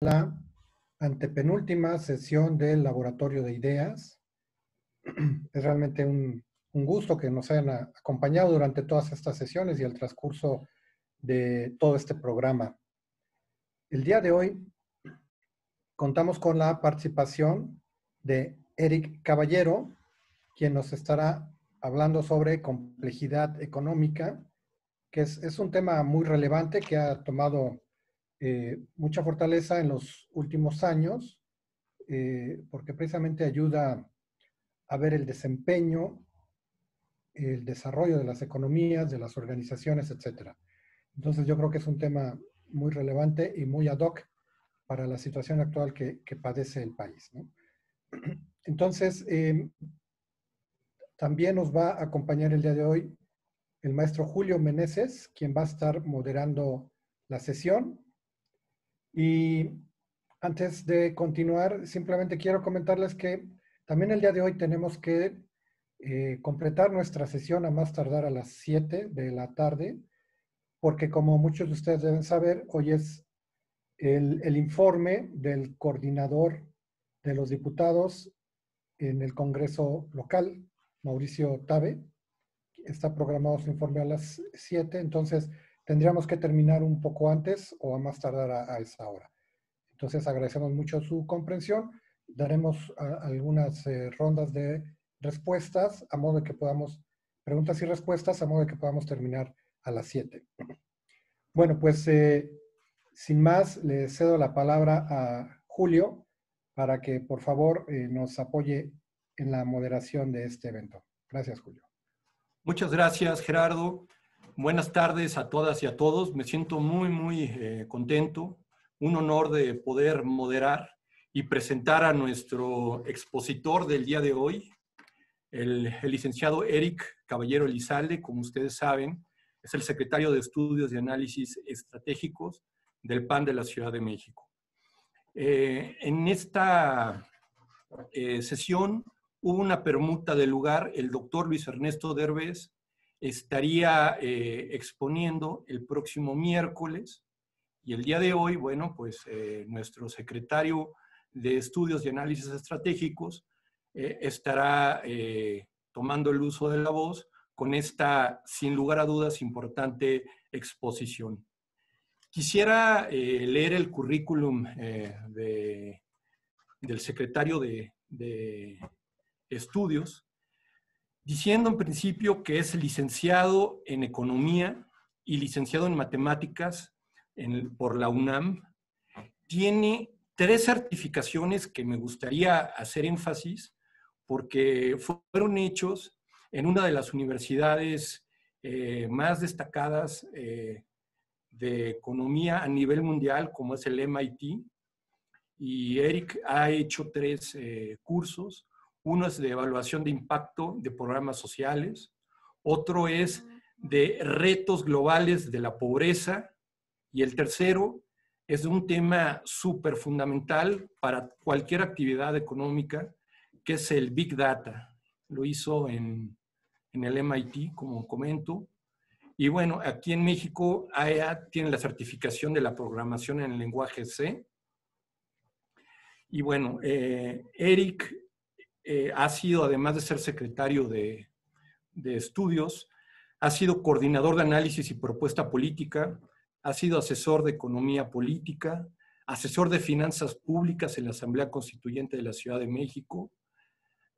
la antepenúltima sesión del Laboratorio de Ideas. Es realmente un, gusto que nos hayan acompañado durante todas estas sesiones y el transcurso de todo este programa. El día de hoy contamos con la participación de Eric Caballero, quien nos estará hablando sobre complejidad económica, que es, un tema muy relevante que ha tomado eh, mucha fortaleza en los últimos años, eh, porque precisamente ayuda a ver el desempeño, el desarrollo de las economías, de las organizaciones, etc. Entonces yo creo que es un tema muy relevante y muy ad hoc para la situación actual que, padece el país. Entonces, em, también nos va a acompañar el día de hoy el maestro Julio Meneses, quien va a estar moderando la sesión. Y antes de continuar, simplemente quiero comentarles que también el día de hoy tenemos que eh, completar nuestra sesión a más tardar a las 7 de la tarde, porque como muchos de ustedes deben saber, hoy es el, el informe del coordinador de los diputados en el Congreso local, Mauricio Tabe. Está programado su informe a las 7, entonces tendríamos que terminar un poco antes o a más tardar a, esa hora. Entonces agradecemos mucho su comprensión. Daremos algunas eh, rondas de respuestas a modo de que podamos, preguntas y respuestas a modo de que podamos terminar a las 7. Bueno, pues eh, sin más, le cedo la palabra a Julio para que por favor eh, nos apoye en la moderación de este evento. Gracias, Julio. Muchas gracias, Gerardo. Buenas tardes a todas y a todos. Me siento muy, muy eh, contento. Un honor de poder moderar y presentar a nuestro expositor del día de hoy, el, licenciado Eric Caballero Elizalde, como ustedes saben, es el secretario de Estudios y Análisis Estratégicos del PAN de la Ciudad de México. Eh, en esta eh, sesión hubo una permuta de lugar. El doctor Luis Ernesto Derbez estaría eh, exponiendo el próximo miércoles y el día de hoy, bueno, pues eh, nuestro secretario de Estudios y Análisis Estratégicos eh, estará tomando el uso de la voz con esta, sin lugar a dudas, importante exposición. Quisiera leer el currículum de, del secretario de, de Estudios diciendo en principio que es licenciado en Economía y licenciado en Matemáticas por la UNAM. Tiene tres certificaciones que me gustaría hacer énfasis porque fueron hechos en una de las universidades eh, más destacadas eh, de economía a nivel mundial, como es el MIT. Y Eric ha hecho tres eh, cursos. Uno es de evaluación de impacto de programas sociales, otro es de retos globales de la pobreza y el tercero es un tema súper fundamental para cualquier actividad económica, que es el Big Data. Lo hizo en, el MIT, como comento. Y bueno, aquí en México AEA tiene la certificación de la programación en el lenguaje C. Y bueno, eh, Eric eh, ha sido, además de ser secretario de, estudios, ha sido coordinador de análisis y propuesta política, ha sido asesor de economía política, asesor de finanzas públicas en la Asamblea Constituyente de la Ciudad de México,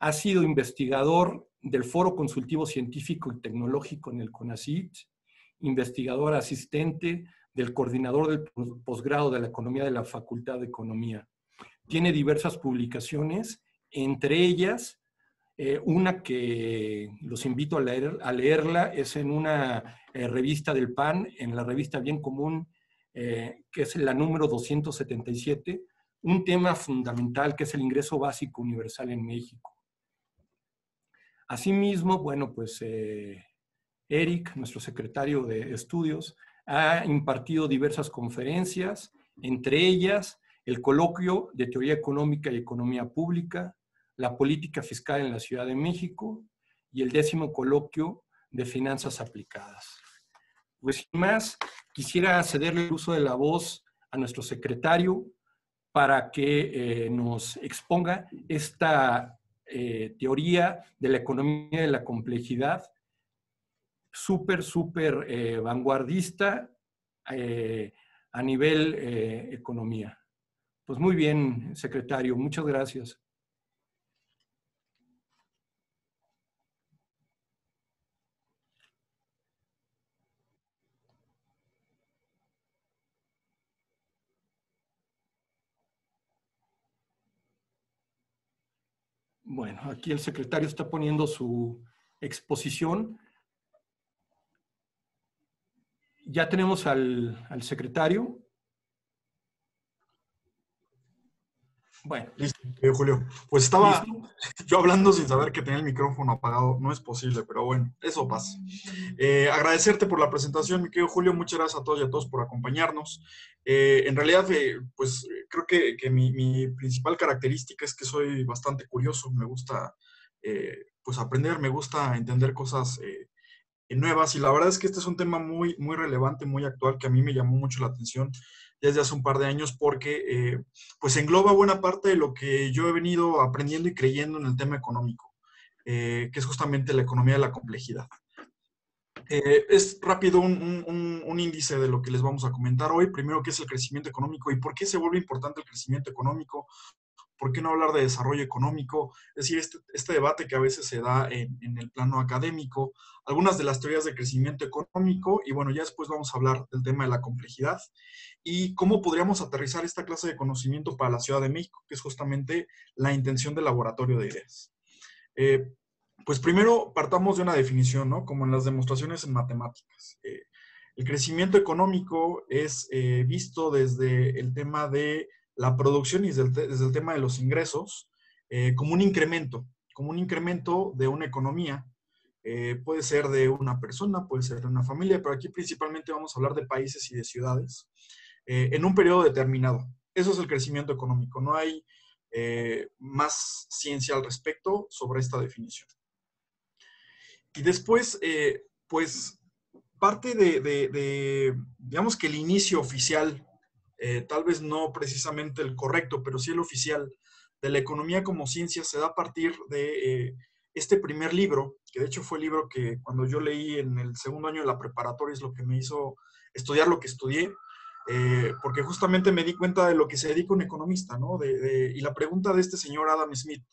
ha sido investigador del Foro Consultivo Científico y Tecnológico en el CONACYT, investigador asistente del coordinador del posgrado de la Economía de la Facultad de Economía. Tiene diversas publicaciones entre ellas, eh, una que los invito a, leer, a leerla es en una eh, revista del PAN, en la revista Bien Común, eh, que es la número 277, un tema fundamental que es el ingreso básico universal en México. Asimismo, bueno, pues Eric, nuestro secretario de estudios, ha impartido diversas conferencias, entre ellas el coloquio de teoría económica y economía pública, la política fiscal en la Ciudad de México y el décimo coloquio de finanzas aplicadas. Pues sin más, quisiera cederle el uso de la voz a nuestro secretario para que eh, nos exponga esta eh, teoría de la economía de la complejidad, súper, súper eh, vanguardista a nivel economía. Pues muy bien, secretario, muchas gracias. Bueno, aquí el secretario está poniendo su exposición. Ya tenemos al, secretario. Bueno. Listo, Julio. Pues estaba yo hablando sin saber que tenía el micrófono apagado. No es posible, pero bueno, eso pasa. Eh, agradecerte por la presentación, mi querido Julio. Muchas gracias a todos y a todos por acompañarnos. Eh, en realidad, eh, pues creo que, que mi, mi, principal característica es que soy bastante curioso. Me gusta pues aprender, me gusta entender cosas nuevas y la verdad es que este es un tema muy, muy relevante, muy actual que a mí me llamó mucho la atención desde hace un par de años porque eh, pues engloba buena parte de lo que yo he venido aprendiendo y creyendo en el tema económico, eh, que es justamente la economía de la complejidad. Eh, es rápido un, un, índice de lo que les vamos a comentar hoy. Primero, ¿qué es el crecimiento económico y por qué se vuelve importante el crecimiento económico? ¿Por qué no hablar de desarrollo económico? Es decir, este, este debate que a veces se da en, el plano académico, algunas de las teorías de crecimiento económico, y bueno, ya después vamos a hablar del tema de la complejidad y cómo podríamos aterrizar esta clase de conocimiento para la Ciudad de México, que es justamente la intención del laboratorio de ideas. Eh, pues primero partamos de una definición, ¿no? Como en las demostraciones en matemáticas. Eh, el crecimiento económico es eh, visto desde el tema de la producción y desde el, tema de los ingresos eh, como un incremento, como un incremento de una economía. Eh, puede ser de una persona, puede ser de una familia, pero aquí principalmente vamos a hablar de países y de ciudades eh, en un periodo determinado. Eso es el crecimiento económico. No hay más ciencia al respecto sobre esta definición. Y después, pues, parte de, de, digamos que el inicio oficial eh, tal vez no precisamente el correcto, pero sí el oficial, de la economía como ciencia se da a partir de eh, este primer libro, que de hecho fue el libro que cuando yo leí en el segundo año de la preparatoria es lo que me hizo estudiar lo que estudié, eh, porque justamente me di cuenta de lo que se dedica un economista, ¿no? y la pregunta de este señor Adam Smith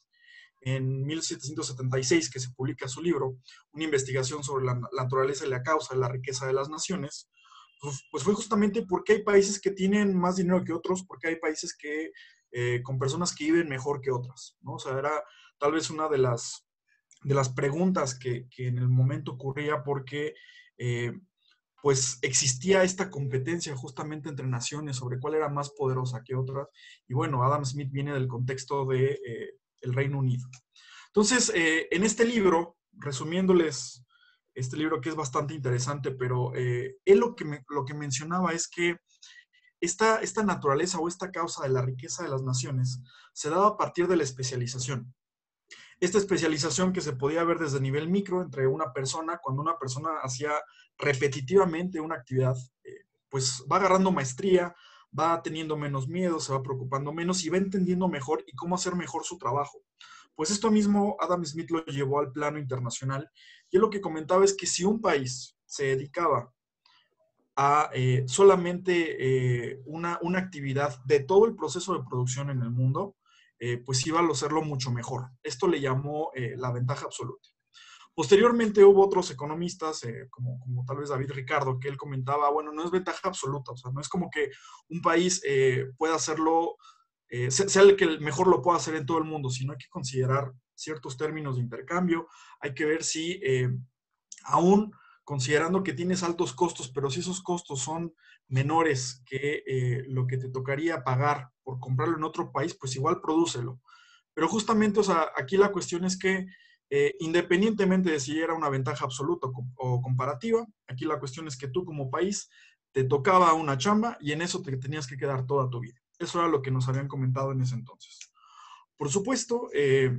en 1776, que se publica su libro, una investigación sobre la naturaleza y la causa de la riqueza de las naciones, pues, pues, fue justamente porque hay países que tienen más dinero que otros, porque hay países que eh, con personas que viven mejor que otras, ¿no? O sea, era tal vez una de las, de las preguntas que, que en el momento ocurría porque eh, pues existía esta competencia justamente entre naciones sobre cuál era más poderosa que otras. Y bueno, Adam Smith viene del contexto de eh, el Reino Unido. Entonces, en este libro, resumiéndoles este libro que es bastante interesante, pero eh, él lo que, lo que mencionaba es que esta, esta naturaleza o esta causa de la riqueza de las naciones se daba a partir de la especialización. Esta especialización que se podía ver desde nivel micro entre una persona, cuando una persona hacía repetitivamente una actividad, eh, pues va agarrando maestría, va teniendo menos miedo, se va preocupando menos y va entendiendo mejor y cómo hacer mejor su trabajo. Pues esto mismo Adam Smith lo llevó al plano internacional y lo que comentaba es que si un país se dedicaba a eh, solamente eh, una, actividad de todo el proceso de producción en el mundo, eh, pues iba a hacerlo mucho mejor. Esto le llamó la ventaja absoluta. Posteriormente hubo otros economistas, como, como, tal vez David Ricardo, que él comentaba, bueno, no es ventaja absoluta, o sea, no es como que un país pueda hacerlo sea el que mejor lo pueda hacer en todo el mundo, sino hay que considerar ciertos términos de intercambio, hay que ver si eh, aún considerando que tienes altos costos, pero si esos costos son menores que eh, lo que te tocaría pagar por comprarlo en otro país, pues igual prodúcelo. Pero justamente, o sea, aquí la cuestión es que independientemente de si era una ventaja absoluta o comparativa, aquí la cuestión es que tú como país te tocaba una chamba y en eso te tenías que quedar toda tu vida. Eso era lo que nos habían comentado en ese entonces. Por supuesto, eh,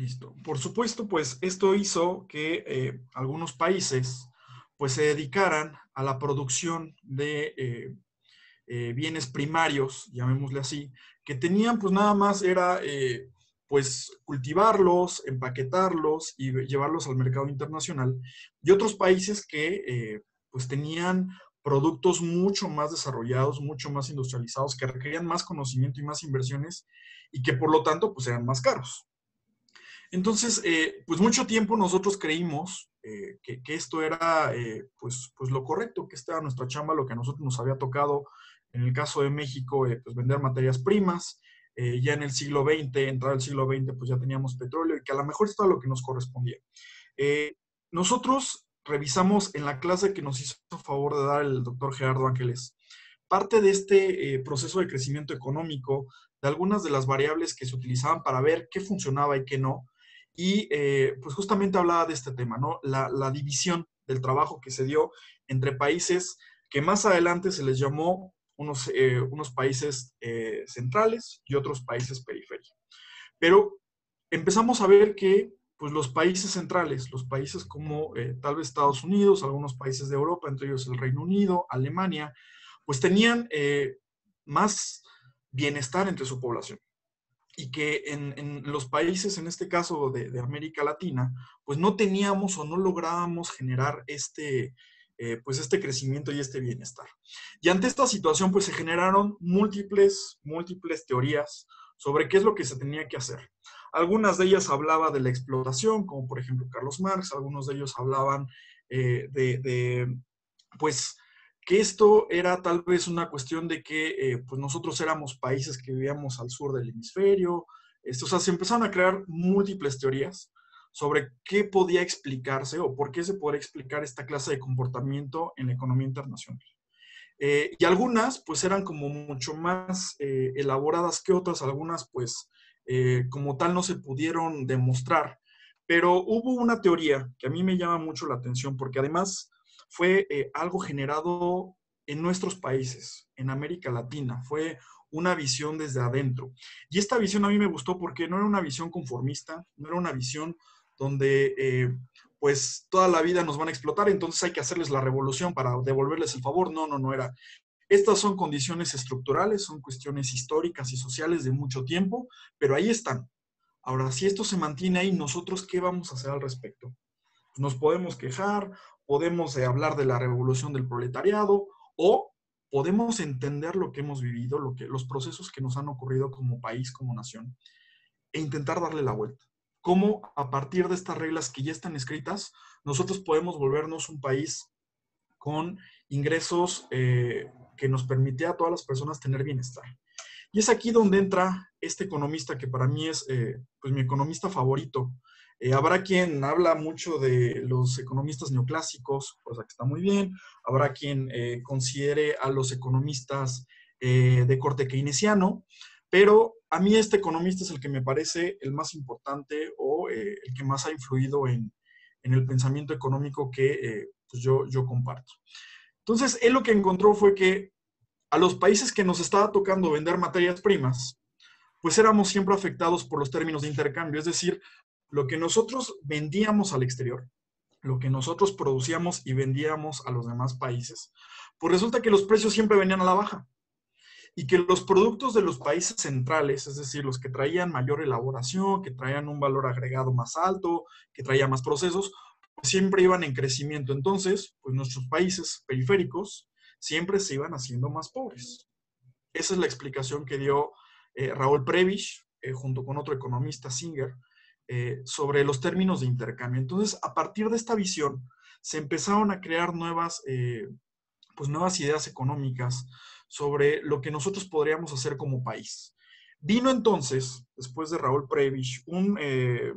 listo. Por supuesto, pues esto hizo que eh, algunos países pues se dedicaran a la producción de eh, bienes primarios, llamémosle así, que tenían pues nada más era eh, pues cultivarlos, empaquetarlos y llevarlos al mercado internacional, y otros países que eh, pues tenían productos mucho más desarrollados, mucho más industrializados, que requerían más conocimiento y más inversiones y que por lo tanto pues eran más caros. Entonces, eh, pues mucho tiempo nosotros creímos eh, que, esto era eh, pues, pues lo correcto, que esta era nuestra chamba, lo que a nosotros nos había tocado en el caso de México, pues vender materias primas. ya en el siglo XX, entrado el siglo XX, pues ya teníamos petróleo y que a lo mejor esto era lo que nos correspondía. nosotros revisamos en la clase que nos hizo favor de dar el doctor Gerardo Ángeles parte de este proceso de crecimiento económico, de algunas de las variables que se utilizaban para ver qué funcionaba y qué no, y eh, pues justamente hablaba de este tema, ¿no? La, división del trabajo que se dio entre países que más adelante se les llamó unos, eh, unos países eh, centrales y otros países periféricos. Pero empezamos a ver que pues los países centrales, los países como tal vez Estados Unidos, algunos países de Europa, entre ellos el Reino Unido, Alemania, pues tenían más bienestar entre su población y que en, los países, en este caso de, América Latina, pues no teníamos o no lográbamos generar este, eh, pues este crecimiento y este bienestar. Y ante esta situación, pues se generaron múltiples, múltiples teorías sobre qué es lo que se tenía que hacer. Algunas de ellas hablaban de la explotación, como por ejemplo Carlos Marx, algunos de ellos hablaban eh, de, de, pues, que esto era tal vez una cuestión de que eh, pues nosotros éramos países que vivíamos al sur del hemisferio. Esto, o sea, se empezaron a crear múltiples teorías sobre qué podía explicarse o por qué se podría explicar esta clase de comportamiento en la economía internacional. Eh, y algunas pues eran como mucho más eh, elaboradas que otras, algunas pues como tal no se pudieron demostrar, pero hubo una teoría que a mí me llama mucho la atención porque además fue eh, algo generado en nuestros países, en América Latina. Fue una visión desde adentro. Y esta visión a mí me gustó porque no era una visión conformista, no era una visión donde eh, pues toda la vida nos van a explotar, entonces hay que hacerles la revolución para devolverles el favor. No, no, no era. Estas son condiciones estructurales, son cuestiones históricas y sociales de mucho tiempo, pero ahí están. Ahora, si esto se mantiene ahí, ¿nosotros qué vamos a hacer al respecto? Nos podemos quejar podemos eh, hablar de la revolución del proletariado o podemos entender lo que hemos vivido, lo que, los procesos que nos han ocurrido como país, como nación, e intentar darle la vuelta. Cómo a partir de estas reglas que ya están escritas, nosotros podemos volvernos un país con ingresos eh, que nos permite a todas las personas tener bienestar. Y es aquí donde entra este economista que para mí es eh, pues mi economista favorito, eh, habrá quien habla mucho de los economistas neoclásicos, cosa que está muy bien. Habrá quien eh, considere a los economistas eh, de corte keynesiano, pero a mí este economista es el que me parece el más importante o el que más ha influido en, el pensamiento económico que pues yo, yo comparto. Entonces, él lo que encontró fue que a los países que nos estaba tocando vender materias primas, pues éramos siempre afectados por los términos de intercambio, es decir, lo que nosotros vendíamos al exterior, lo que nosotros producíamos y vendíamos a los demás países, pues resulta que los precios siempre venían a la baja y que los productos de los países centrales, es decir, los que traían mayor elaboración, que traían un valor agregado más alto, que traían más procesos, pues siempre iban en crecimiento. Entonces, pues nuestros países periféricos siempre se iban haciendo más pobres. Esa es la explicación que dio eh, Raúl Prebisch, eh, junto con otro economista, Singer, eh, sobre los términos de intercambio. Entonces, a partir de esta visión, se empezaron a crear nuevas, eh, pues nuevas ideas económicas sobre lo que nosotros podríamos hacer como país. Vino entonces, después de Raúl Prebisch, eh,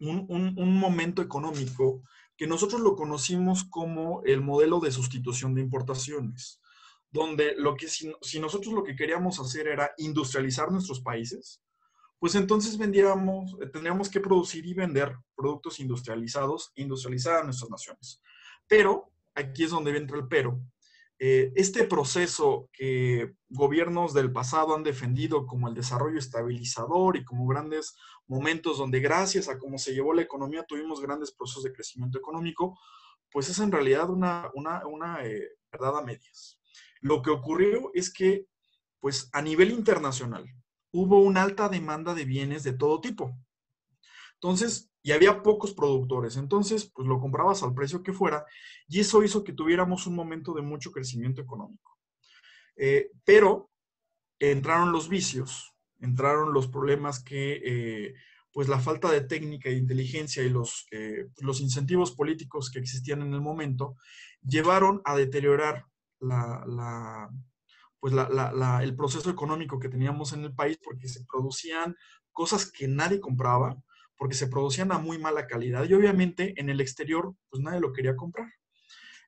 un, un, momento económico que nosotros lo conocimos como el modelo de sustitución de importaciones, donde lo que si nosotros lo que queríamos hacer era industrializar nuestros países, pues entonces vendíamos, eh, tendríamos que producir y vender productos industrializados, industrializar a nuestras naciones. Pero, aquí es donde entra el pero, eh, este proceso que gobiernos del pasado han defendido como el desarrollo estabilizador y como grandes momentos donde gracias a cómo se llevó la economía tuvimos grandes procesos de crecimiento económico, pues es en realidad una, una, una eh, verdad a medias. Lo que ocurrió es que, pues a nivel internacional, hubo una alta demanda de bienes de todo tipo. Entonces, y había pocos productores. Entonces, pues lo comprabas al precio que fuera y eso hizo que tuviéramos un momento de mucho crecimiento económico. Eh, pero entraron los vicios, entraron los problemas que, eh, pues la falta de técnica e inteligencia y los, eh, los incentivos políticos que existían en el momento llevaron a deteriorar la, pues el proceso económico que teníamos en el país porque se producían cosas que nadie compraba, porque se producían a muy mala calidad y obviamente en el exterior pues nadie lo quería comprar.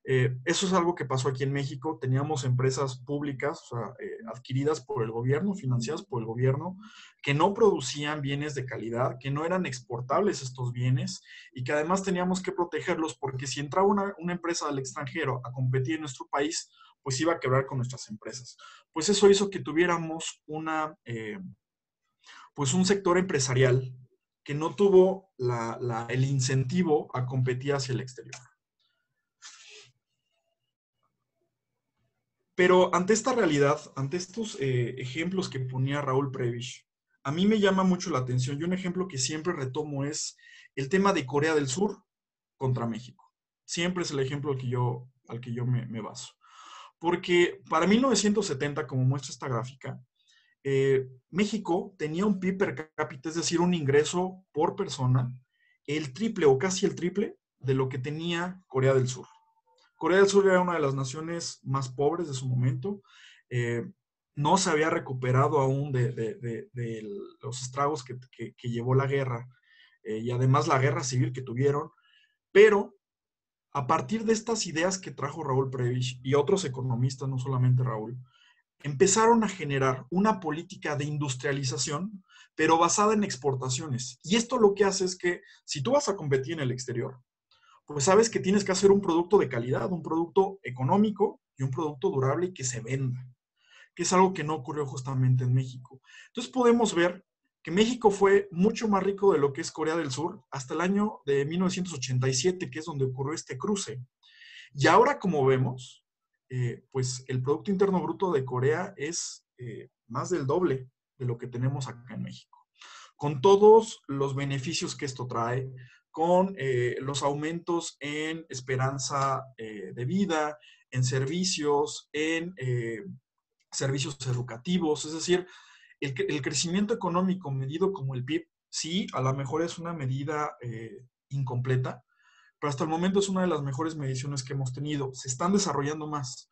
Eh, eso es algo que pasó aquí en México. Teníamos empresas públicas eh, adquiridas por el gobierno, financiadas por el gobierno, que no producían bienes de calidad, que no eran exportables estos bienes y que además teníamos que protegerlos porque si entraba una, empresa del extranjero a competir en nuestro país, pues iba a quebrar con nuestras empresas. Pues eso hizo que tuviéramos una, eh, pues un sector empresarial que no tuvo el incentivo a competir hacia el exterior. Pero ante esta realidad, ante estos eh, ejemplos que ponía Raúl Prevish, a mí me llama mucho la atención y un ejemplo que siempre retomo es el tema de Corea del Sur contra México. Siempre es el ejemplo al que yo, al que yo me, baso. Porque para 1970, como muestra esta gráfica, eh, México tenía un PIB per cápita, es decir, un ingreso por persona, el triple o casi el triple de lo que tenía Corea del Sur. Corea del Sur era una de las naciones más pobres de su momento. Eh, no se había recuperado aún de, los estragos que, llevó la guerra eh, y además la guerra civil que tuvieron, pero a partir de estas ideas que trajo Raúl Prebisch y otros economistas, no solamente Raúl, empezaron a generar una política de industrialización, pero basada en exportaciones. Y esto lo que hace es que si tú vas a competir en el exterior, pues sabes que tienes que hacer un producto de calidad, un producto económico y un producto durable y que se venda, que es algo que no ocurrió justamente en México. Entonces podemos ver México fue mucho más rico de lo que es Corea del Sur hasta el año de 1987, que es donde ocurrió este cruce. Y ahora, como vemos, eh, pues el Producto Interno Bruto de Corea es eh, más del doble de lo que tenemos acá en México. Con todos los beneficios que esto trae, con eh, los aumentos en esperanza de vida, en servicios, en servicios educativos, es decir, el, crecimiento económico medido como el PIB, sí, a lo mejor es una medida incompleta, pero hasta el momento es una de las mejores mediciones que hemos tenido. Se están desarrollando más,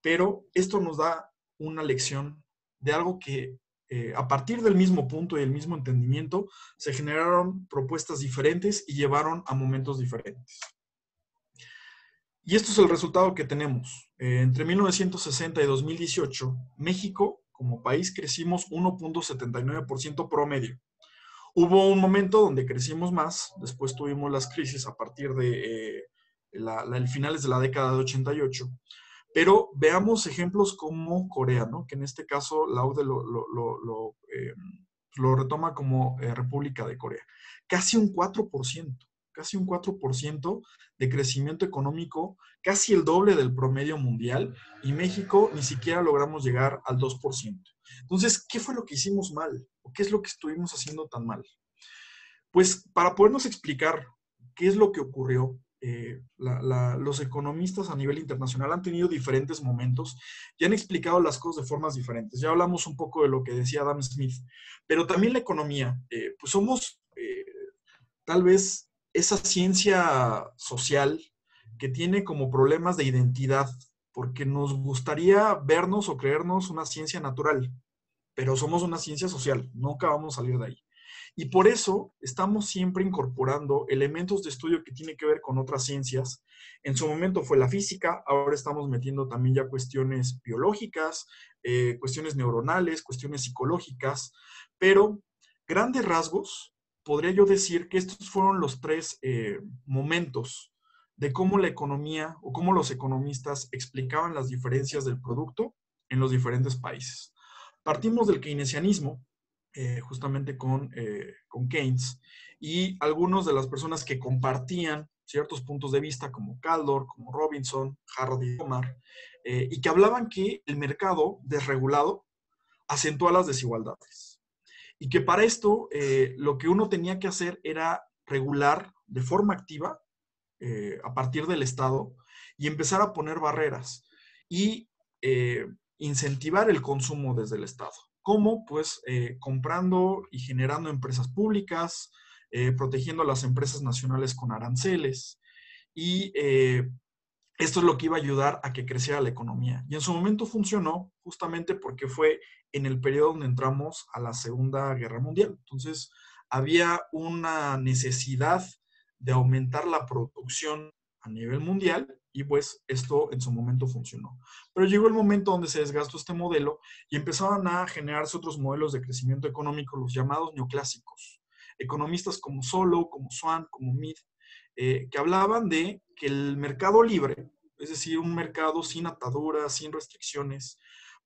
pero esto nos da una lección de algo que eh, a partir del mismo punto y el mismo entendimiento se generaron propuestas diferentes y llevaron a momentos diferentes. Y esto es el resultado que tenemos. Eh, entre 1960 y 2018, México como país crecimos 1.79% promedio. Hubo un momento donde crecimos más, después tuvimos las crisis a partir de eh, finales de la década de 88, pero veamos ejemplos como Corea, que en este caso la UDE lo, lo, eh, retoma como eh, República de Corea. Casi un 4%, casi un 4% de crecimiento económico, casi el doble del promedio mundial, y México ni siquiera logramos llegar al 2%. Entonces, ¿qué fue lo que hicimos mal? ¿O qué es lo que estuvimos haciendo tan mal? Pues para podernos explicar qué es lo que ocurrió, eh, los economistas a nivel internacional han tenido diferentes momentos y han explicado las cosas de formas diferentes. Ya hablamos un poco de lo que decía Adam Smith, pero también la economía. Eh, pues somos eh, tal vez esa ciencia social que tiene como problemas de identidad, porque nos gustaría vernos o creernos una ciencia natural pero somos una ciencia social, nunca vamos a salir de ahí. Y por eso estamos siempre incorporando elementos de estudio que tienen que ver con otras ciencias. En su momento fue la física, ahora estamos metiendo también ya cuestiones biológicas, eh, cuestiones neuronales, cuestiones psicológicas, pero grandes rasgos, podría yo decir que estos fueron los tres eh, momentos de cómo la economía o cómo los economistas explicaban las diferencias del producto en los diferentes países. Partimos del keynesianismo, eh, justamente con, eh, con, Keynes, y algunos de las personas que compartían ciertos puntos de vista como Caldor, como Robinson, Hardy, Omar, eh, y que hablaban que el mercado desregulado acentúa las desigualdades. Y que para esto eh, lo que uno tenía que hacer era regular de forma activa eh, a partir del Estado y empezar a poner barreras y incentivar el consumo desde el Estado. ¿Cómo? Pues comprando y generando empresas públicas, eh, protegiendo a las empresas nacionales con aranceles y eh, esto es lo que iba a ayudar a que creciera la economía. Y en su momento funcionó justamente porque fue en el periodo donde entramos a la Segunda Guerra Mundial. Entonces, había una necesidad de aumentar la producción a nivel mundial y pues esto en su momento funcionó. Pero llegó el momento donde se desgastó este modelo y empezaban a generarse otros modelos de crecimiento económico, los llamados neoclásicos economistas como Solo, como Swan, como Mead, eh, que hablaban de que el mercado libre, es decir, un mercado sin ataduras, sin restricciones,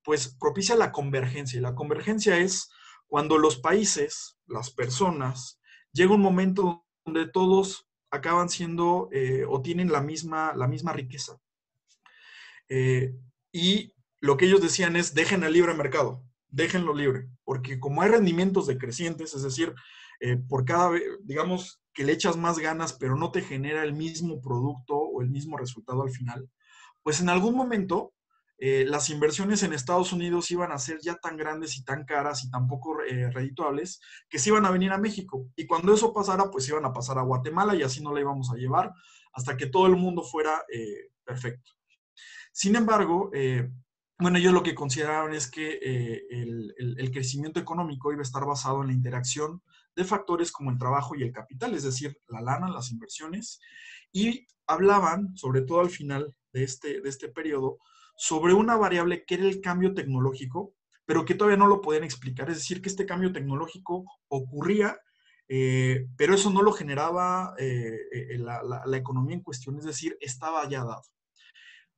pues propicia la convergencia. Y la convergencia es cuando los países, las personas, llega un momento donde todos acaban siendo eh, o tienen la misma, la misma riqueza. Eh, y lo que ellos decían es, dejen el libre mercado, déjenlo libre, porque como hay rendimientos decrecientes, es decir, eh, por cada vez, digamos, que le echas más ganas, pero no te genera el mismo producto o el mismo resultado al final, pues en algún momento eh, las inversiones en Estados Unidos iban a ser ya tan grandes y tan caras y tan poco eh, redituables que se iban a venir a México. Y cuando eso pasara, pues iban a pasar a Guatemala y así no la íbamos a llevar hasta que todo el mundo fuera perfecto. Sin embargo, bueno, ellos lo que consideraron es que el, el, crecimiento económico iba a estar basado en la interacción de factores como el trabajo y el capital, es decir, la lana, las inversiones, y hablaban, sobre todo al final de este, de este periodo, sobre una variable que era el cambio tecnológico, pero que todavía no lo podían explicar. Es decir, que este cambio tecnológico ocurría, eh, pero eso no lo generaba eh, eh, la, la, economía en cuestión, es decir, estaba ya dado.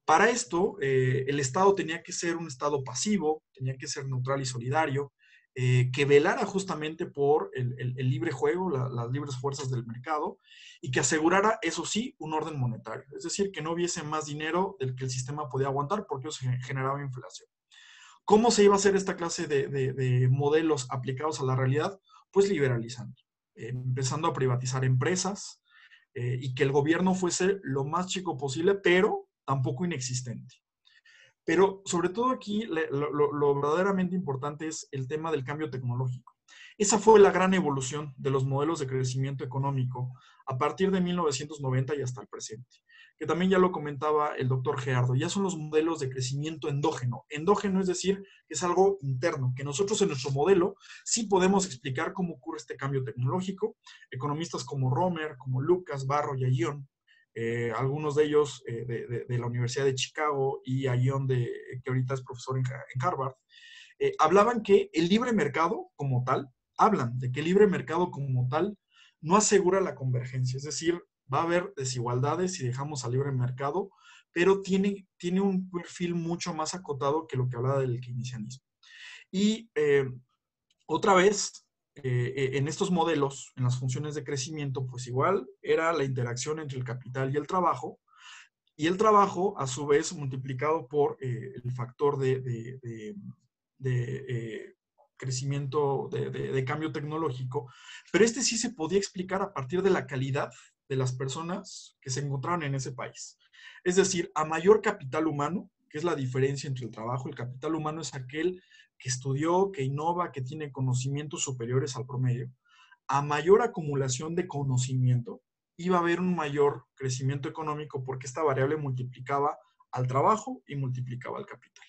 Para esto, el Estado tenía que ser un Estado pasivo, tenía que ser neutral y solidario, eh, que velara justamente por el, libre juego, las libres fuerzas del mercado, y que asegurara, eso sí, un orden monetario. Es decir, que no hubiese más dinero del que el sistema podía aguantar porque eso generaba inflación. ¿Cómo se iba a hacer esta clase de, modelos aplicados a la realidad? Pues liberalizando, eh, empezando a privatizar empresas eh, y que el gobierno fuese lo más chico posible, pero tampoco inexistente. Pero sobre todo aquí lo, verdaderamente importante es el tema del cambio tecnológico. Esa fue la gran evolución de los modelos de crecimiento económico a partir de 1990 y hasta el presente, que también ya lo comentaba el doctor Gerardo, ya son los modelos de crecimiento endógeno. Endógeno es decir, es algo interno, que nosotros en nuestro modelo sí podemos explicar cómo ocurre este cambio tecnológico. Economistas como Romer, como Lucas, Barro y Ayón eh, algunos de ellos eh, de, la Universidad de Chicago y Ion, de, que ahorita es profesor en, Harvard, eh, hablaban que el libre mercado como tal, hablan de que el libre mercado como tal no asegura la convergencia, es decir, va a haber desigualdades si dejamos al libre mercado, pero tiene, tiene un perfil mucho más acotado que lo que hablaba del keynesianismo. Y otra vez, eh, eh, en estos modelos, en las funciones de crecimiento, pues igual era la interacción entre el capital y el trabajo, y el trabajo, a su vez, multiplicado por eh, el factor de, de, crecimiento, de, cambio tecnológico, pero este sí se podía explicar a partir de la calidad de las personas que se encontraban en ese país. Es decir, a mayor capital humano, que es la diferencia entre el trabajo, el capital humano es aquel que estudió, que innova, que tiene conocimientos superiores al promedio, a mayor acumulación de conocimiento, iba a haber un mayor crecimiento económico porque esta variable multiplicaba al trabajo y multiplicaba al capital.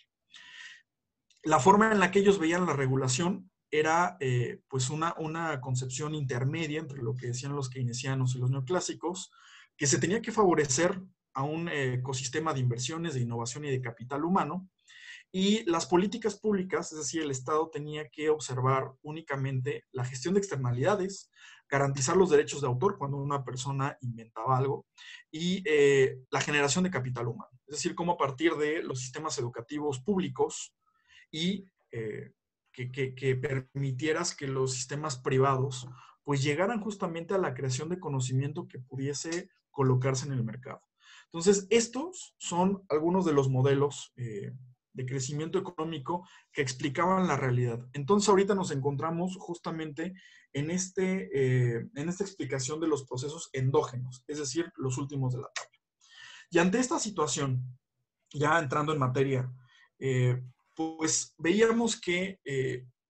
La forma en la que ellos veían la regulación era eh, pues una, una concepción intermedia entre lo que decían los keynesianos y los neoclásicos, que se tenía que favorecer a un eh, ecosistema de inversiones, de innovación y de capital humano, y las políticas públicas, es decir, el Estado tenía que observar únicamente la gestión de externalidades, garantizar los derechos de autor cuando una persona inventaba algo y eh, la generación de capital humano. Es decir, cómo a partir de los sistemas educativos públicos y eh, que, permitieras que los sistemas privados pues llegaran justamente a la creación de conocimiento que pudiese colocarse en el mercado. Entonces, estos son algunos de los modelos eh, de crecimiento económico que explicaban la realidad. Entonces, ahorita nos encontramos justamente en, este, eh, en esta explicación de los procesos endógenos, es decir, los últimos de la tabla. Y ante esta situación, ya entrando en materia, eh, pues veíamos que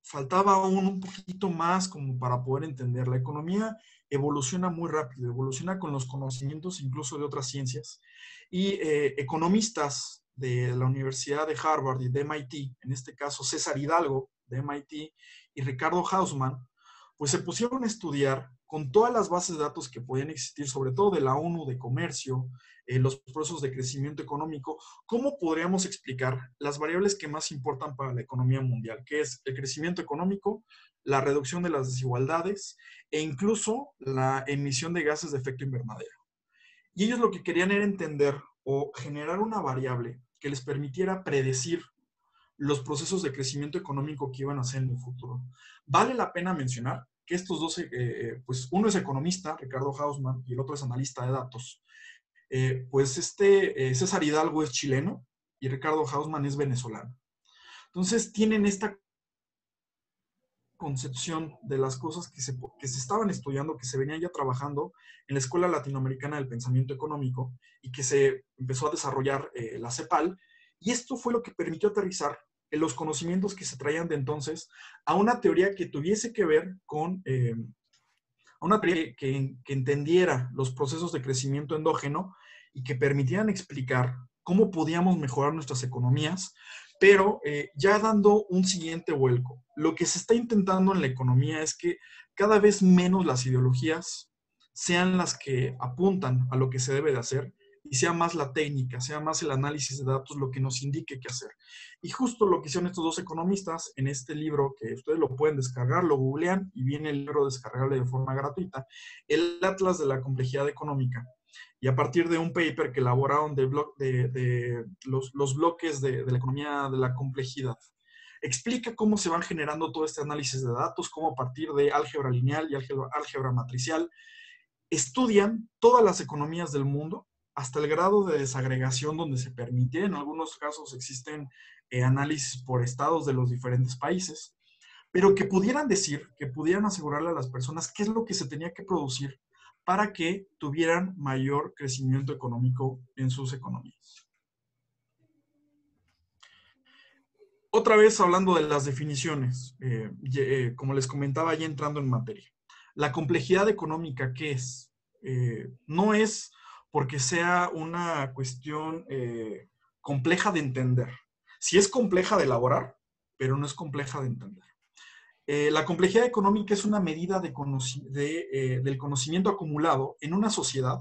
faltaba aún un poquito más como para poder entender. La economía evoluciona muy rápido, evoluciona con los conocimientos incluso de otras ciencias. Y eh, economistas de la Universidad de Harvard y de MIT, en este caso César Hidalgo de MIT y Ricardo Hausman, pues se pusieron a estudiar con todas las bases de datos que podían existir, sobre todo de la ONU, de comercio, eh, los procesos de crecimiento económico, cómo podríamos explicar las variables que más importan para la economía mundial, que es el crecimiento económico, la reducción de las desigualdades e incluso la emisión de gases de efecto invernadero. Y ellos lo que querían era entender o generar una variable que les permitiera predecir los procesos de crecimiento económico que iban a hacer en el futuro. Vale la pena mencionar que estos dos, eh, eh, pues uno es economista, Ricardo Hausmann, y el otro es analista de datos. Eh, pues este César Hidalgo es chileno y Ricardo Hausmann es venezolano. Entonces tienen esta concepción de las cosas que se, que se estaban estudiando, que se venían ya trabajando en la Escuela Latinoamericana del Pensamiento Económico y que se empezó a desarrollar la CEPAL. Y esto fue lo que permitió aterrizar en los conocimientos que se traían de entonces a una teoría que tuviese que ver con, eh, una teoría que, entendiera los procesos de crecimiento endógeno y que permitieran explicar cómo podíamos mejorar nuestras economías, pero eh, ya dando un siguiente vuelco. Lo que se está intentando en la economía es que cada vez menos las ideologías sean las que apuntan a lo que se debe de hacer y sea más la técnica, sea más el análisis de datos lo que nos indique qué hacer. Y justo lo que hicieron estos dos economistas en este libro, que ustedes lo pueden descargar, lo googlean y viene el libro descargable de forma gratuita, el Atlas de la Complejidad Económica. Y a partir de un paper que elaboraron de, los, bloques de, la economía de la complejidad, explica cómo se van generando todo este análisis de datos, cómo a partir de álgebra lineal y álgebra, álgebra matricial, estudian todas las economías del mundo hasta el grado de desagregación donde se permite. En algunos casos existen eh, análisis por estados de los diferentes países, pero que pudieran decir, que pudieran asegurarle a las personas qué es lo que se tenía que producir para que tuvieran mayor crecimiento económico en sus economías. Otra vez hablando de las definiciones, eh, eh, como les comentaba ya entrando en materia, la complejidad económica, ¿qué es? no es porque sea una cuestión eh, compleja de entender. Sí es compleja de elaborar, pero no es compleja de entender. Eh, la complejidad económica es una medida eh, del conocimiento acumulado en una sociedad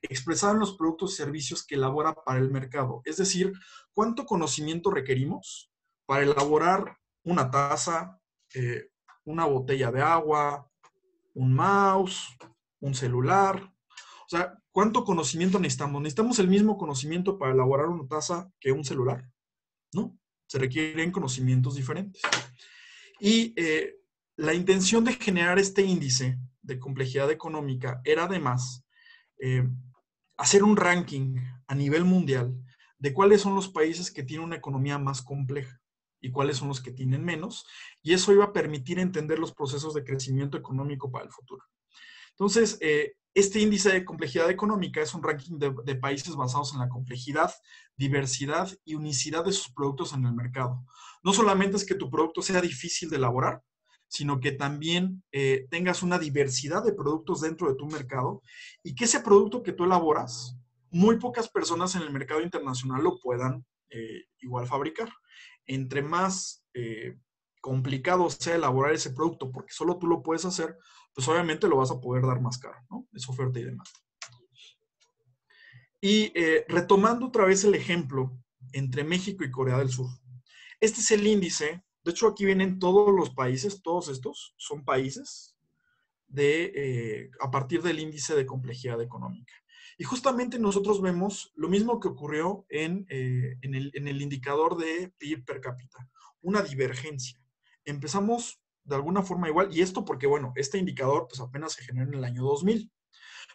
expresado en los productos y servicios que elabora para el mercado. Es decir, cuánto conocimiento requerimos para elaborar una taza, una botella de agua, un mouse, un celular. O sea, ¿Cuánto conocimiento necesitamos? ¿Necesitamos el mismo conocimiento para elaborar una taza que un celular? ¿No? Se requieren conocimientos diferentes. Y eh, la intención de generar este índice de complejidad económica era además eh, hacer un ranking a nivel mundial de cuáles son los países que tienen una economía más compleja y cuáles son los que tienen menos. Y eso iba a permitir entender los procesos de crecimiento económico para el futuro. Entonces, eh, este índice de complejidad económica es un ranking de, países basados en la complejidad, diversidad y unicidad de sus productos en el mercado. No solamente es que tu producto sea difícil de elaborar, sino que también eh, tengas una diversidad de productos dentro de tu mercado y que ese producto que tú elaboras, muy pocas personas en el mercado internacional lo puedan eh, igual fabricar. Entre más complicado sea elaborar ese producto, porque solo tú lo puedes hacer, pues obviamente lo vas a poder dar más caro, ¿no? Es oferta y demanda. Y eh, retomando otra vez el ejemplo entre México y Corea del Sur. Este es el índice, de hecho aquí vienen todos los países, todos estos son países de, eh, a partir del índice de complejidad económica. Y justamente nosotros vemos lo mismo que ocurrió en, eh, en, el, en el indicador de PIB per cápita, una divergencia. Empezamos de alguna forma igual. Y esto porque, bueno, este indicador pues apenas se generó en el año 2000.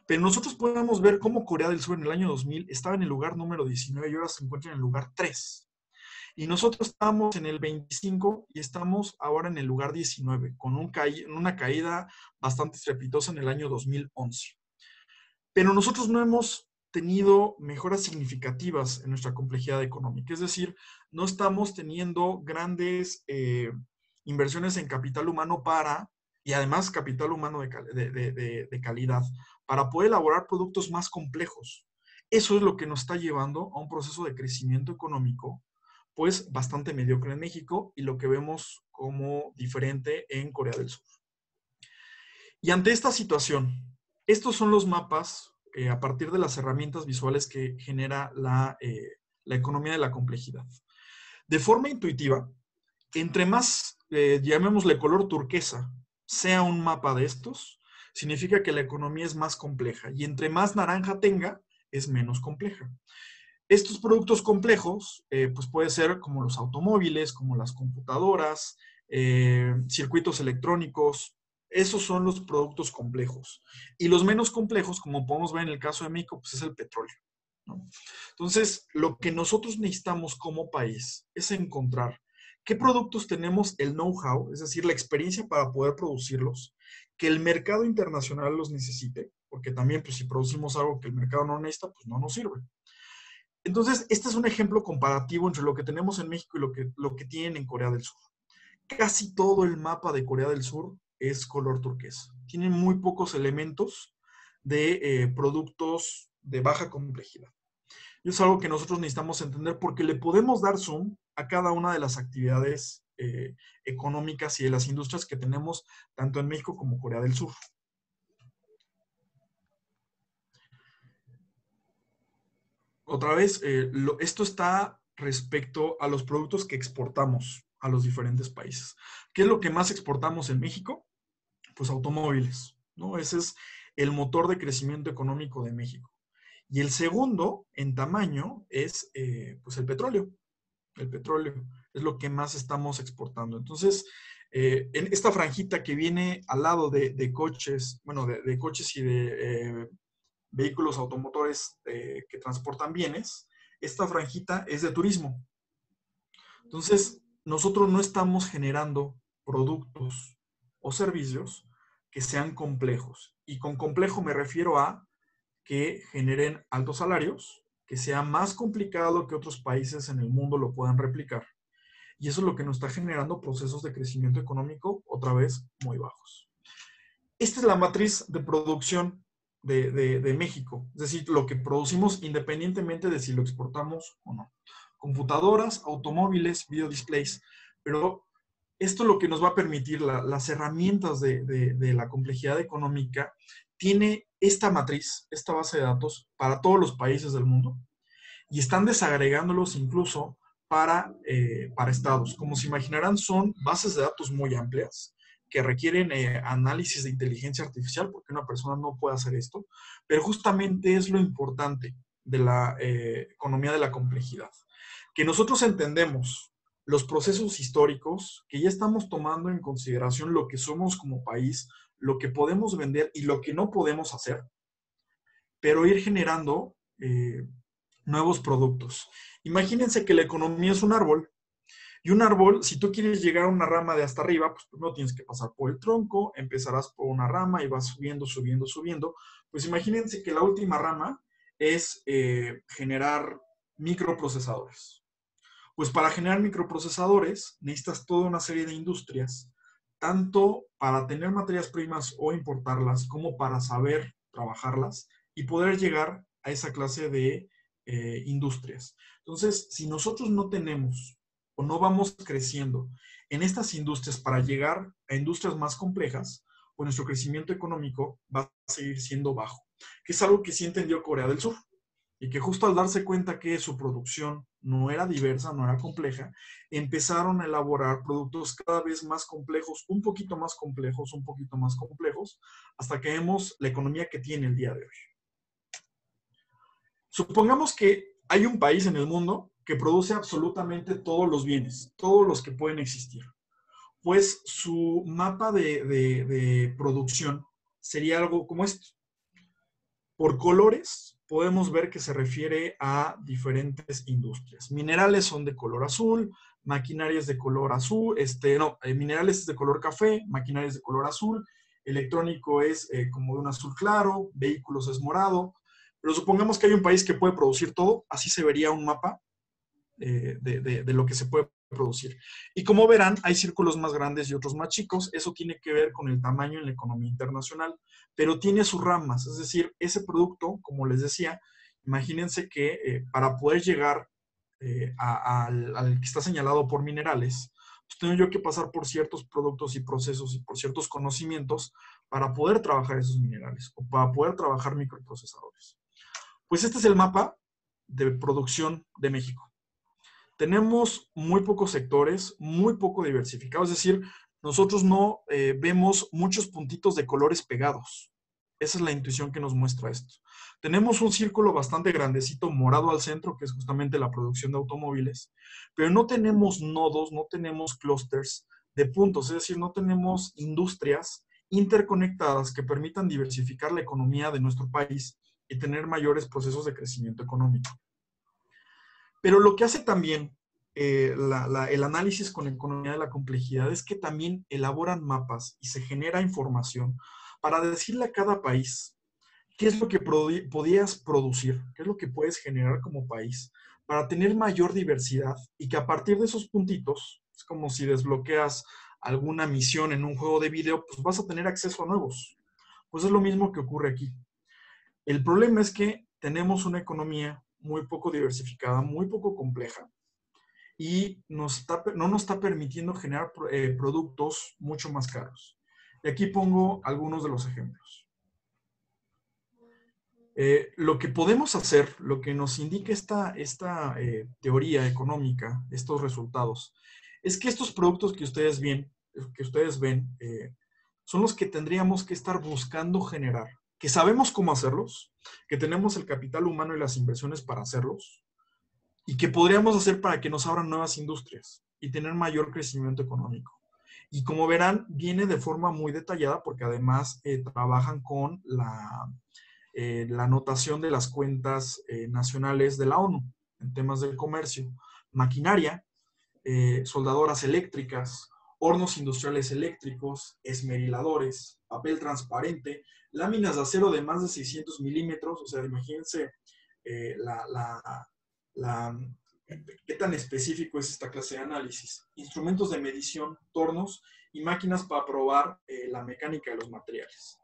Pero nosotros podemos ver cómo Corea del Sur en el año 2000 estaba en el lugar número 19 y ahora se encuentra en el lugar 3. Y nosotros estamos en el 25 y estamos ahora en el lugar 19, con un una caída bastante estrepitosa en el año 2011. Pero nosotros no hemos tenido mejoras significativas en nuestra complejidad económica, es decir, no estamos teniendo grandes eh, inversiones en capital humano para, y además capital humano de, calidad, para poder elaborar productos más complejos. Eso es lo que nos está llevando a un proceso de crecimiento económico, pues bastante mediocre en México y lo que vemos como diferente en Corea del Sur. Y ante esta situación, estos son los mapas eh, a partir de las herramientas visuales que genera la, eh, la, economía de la complejidad. De forma intuitiva, entre más, eh, llamémosle color turquesa, sea un mapa de estos, significa que la economía es más compleja y entre más naranja tenga, es menos compleja. Estos productos complejos, eh, pues puede ser como los automóviles, como las computadoras, eh, circuitos electrónicos, esos son los productos complejos. Y los menos complejos, como podemos ver en el caso de México, pues es el petróleo. Entonces, lo que nosotros necesitamos como país es encontrar qué productos tenemos el know-how, es decir, la experiencia para poder producirlos, que el mercado internacional los necesite, porque también, pues si producimos algo que el mercado no necesita, pues no nos sirve. Entonces, este es un ejemplo comparativo entre lo que tenemos en México y lo que, lo que tienen en Corea del Sur. Casi todo el mapa de Corea del Sur es color turquesa. Tienen muy pocos elementos de eh, productos de baja complejidad. Y es algo que nosotros necesitamos entender porque le podemos dar zoom a cada una de las actividades eh, económicas y de las industrias que tenemos tanto en México como Corea del Sur. Otra vez, eh, esto está respecto a los productos que exportamos a los diferentes países. ¿Qué es lo que más exportamos en México? Pues automóviles, ¿no? Ese es el motor de crecimiento económico de México. Y el segundo en tamaño es eh, pues el petróleo. El petróleo es lo que más estamos exportando. Entonces, eh, en esta franjita que viene al lado de, coches, bueno, de, coches y de eh, vehículos automotores que transportan bienes, esta franjita es de turismo. Entonces, nosotros no estamos generando productos o servicios que sean complejos. Y con complejo me refiero a que generen altos salarios, que sea más complicado que otros países en el mundo lo puedan replicar. Y eso es lo que nos está generando procesos de crecimiento económico otra vez muy bajos. Esta es la matriz de producción de, México, es decir, lo que producimos independientemente de si lo exportamos o no. Computadoras, automóviles, video displays, pero esto es lo que nos va a permitir las herramientas de, de, la complejidad económica tiene esta matriz, esta base de datos para todos los países del mundo y están desagregándolos incluso para, eh, para estados. Como se imaginarán, son bases de datos muy amplias que requieren eh, análisis de inteligencia artificial porque una persona no puede hacer esto, pero justamente es lo importante de la eh, economía de la complejidad, que nosotros entendemos los procesos históricos, que ya estamos tomando en consideración lo que somos como país, lo que podemos vender y lo que no podemos hacer, pero ir generando eh, nuevos productos. Imagínense que la economía es un árbol y un árbol, si tú quieres llegar a una rama de hasta arriba, pues no tienes que pasar por el tronco, empezarás por una rama y vas subiendo, subiendo, subiendo. Pues imagínense que la última rama es eh, generar microprocesadores. Pues para generar microprocesadores necesitas toda una serie de industrias tanto para tener materias primas o importarlas, como para saber trabajarlas y poder llegar a esa clase de eh, industrias. Entonces, si nosotros no tenemos o no vamos creciendo en estas industrias para llegar a industrias más complejas, pues nuestro crecimiento económico va a seguir siendo bajo, que es algo que sí entendió Corea del Sur y que justo al darse cuenta que su producción no era diversa, no era compleja, empezaron a elaborar productos cada vez más complejos, un poquito más complejos, un poquito más complejos, hasta que vemos la economía que tiene el día de hoy. Supongamos que hay un país en el mundo que produce absolutamente todos los bienes, todos los que pueden existir. Pues su mapa de, de producción sería algo como esto. Por colores, podemos ver que se refiere a diferentes industrias. Minerales son de color azul, maquinaria es de color azul, este, no, eh, minerales es de color café, maquinaria es de color azul, electrónico es eh, como de un azul claro, vehículos es morado, pero supongamos que hay un país que puede producir todo, así se vería un mapa eh, de, lo que se puede producir. Y como verán, hay círculos más grandes y otros más chicos. Eso tiene que ver con el tamaño en la economía internacional, pero tiene sus ramas. Es decir, ese producto, como les decía, imagínense que eh, para poder llegar eh, al, que está señalado por minerales, pues tengo yo que pasar por ciertos productos y procesos y por ciertos conocimientos para poder trabajar esos minerales o para poder trabajar microprocesadores. Pues este es el mapa de producción de México tenemos muy pocos sectores, muy poco diversificados, es decir, nosotros no eh, vemos muchos puntitos de colores pegados. Esa es la intuición que nos muestra esto. Tenemos un círculo bastante grandecito morado al centro, que es justamente la producción de automóviles, pero no tenemos nodos, no tenemos clusters de puntos, es decir, no tenemos industrias interconectadas que permitan diversificar la economía de nuestro país y tener mayores procesos de crecimiento económico. Pero lo que hace también eh, el análisis con economía de la complejidad es que también elaboran mapas y se genera información para decirle a cada país qué es lo que podías producir, qué es lo que puedes generar como país para tener mayor diversidad y que a partir de esos puntitos, es como si desbloqueas alguna misión en un juego de video, pues vas a tener acceso a nuevos. Pues es lo mismo que ocurre aquí. El problema es que tenemos una economía muy poco diversificada, muy poco compleja, y no nos está permitiendo generar eh, productos mucho más caros. Y aquí pongo algunos de los ejemplos. Eh, lo que podemos hacer, lo que nos indica esta, esta eh, teoría económica, estos resultados, es que estos productos que ustedes que ustedes ven son los que tendríamos que estar buscando generar que sabemos cómo hacerlos, que tenemos el capital humano y las inversiones para hacerlos, y que podríamos hacer para que nos abran nuevas industrias y tener mayor crecimiento económico. Y como verán, viene de forma muy detallada porque además eh, trabajan con la, eh, la anotación de las cuentas eh, nacionales de la ONU en temas del comercio, maquinaria, soldadoras eléctricas, hornos industriales eléctricos, esmeriladores, papel transparente, láminas de acero de más de 600 milímetros, o sea, imagínense eh, la, qué tan específico es esta clase de análisis. Instrumentos de medición, tornos y máquinas para probar eh, la mecánica de los materiales.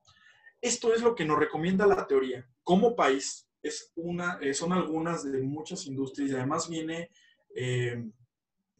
Esto es lo que nos recomienda la teoría. Como país, es una, eh, son algunas de muchas industrias y además viene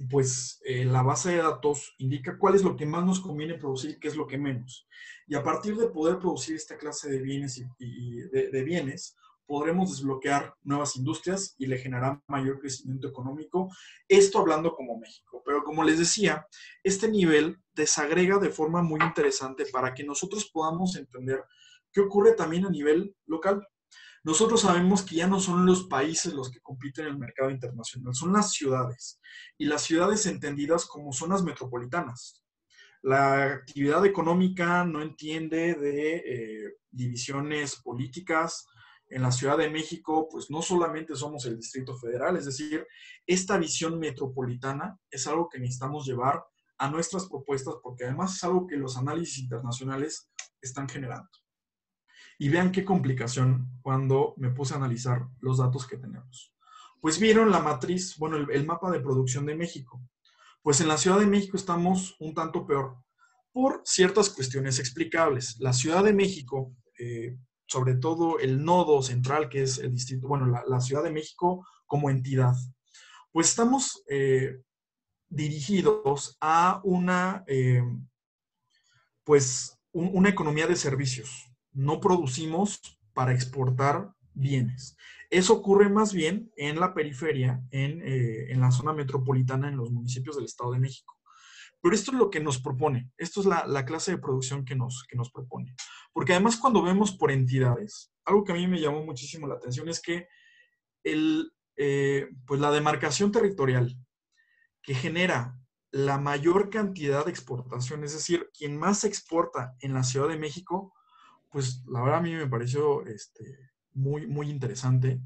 pues eh, la base de datos indica cuál es lo que más nos conviene producir y qué es lo que menos. Y a partir de poder producir esta clase de bienes y, de, bienes, podremos desbloquear nuevas industrias y le generará mayor crecimiento económico. Esto hablando como México. Pero como les decía, este nivel desagrega de forma muy interesante para que nosotros podamos entender qué ocurre también a nivel local. Nosotros sabemos que ya no son los países los que compiten en el mercado internacional, son las ciudades. Y las ciudades entendidas como zonas metropolitanas. La actividad económica no entiende de eh, divisiones políticas. En la Ciudad de México, pues no solamente somos el Distrito Federal, es decir, esta visión metropolitana es algo que necesitamos llevar a nuestras propuestas porque además es algo que los análisis internacionales están generando. Y vean qué complicación cuando me puse a analizar los datos que tenemos. Pues vieron la matriz, bueno, el, mapa de producción de México. Pues en la Ciudad de México estamos un tanto peor por ciertas cuestiones explicables. La Ciudad de México, eh, sobre todo el nodo central que es el distrito, bueno, la, Ciudad de México como entidad, pues estamos eh, dirigidos a una, eh, pues, una economía de servicios no producimos para exportar bienes. Eso ocurre más bien en la periferia, eh, en, la zona metropolitana, en los municipios del Estado de México. Pero esto es lo que nos propone, esto es la, clase de producción que nos, que nos propone. Porque además cuando vemos por entidades, algo que a mí me llamó muchísimo la atención es que el, eh, pues la demarcación territorial que genera la mayor cantidad de exportación, es decir, quien más exporta en la Ciudad de México, pues la verdad a mí me pareció este, muy, muy interesante,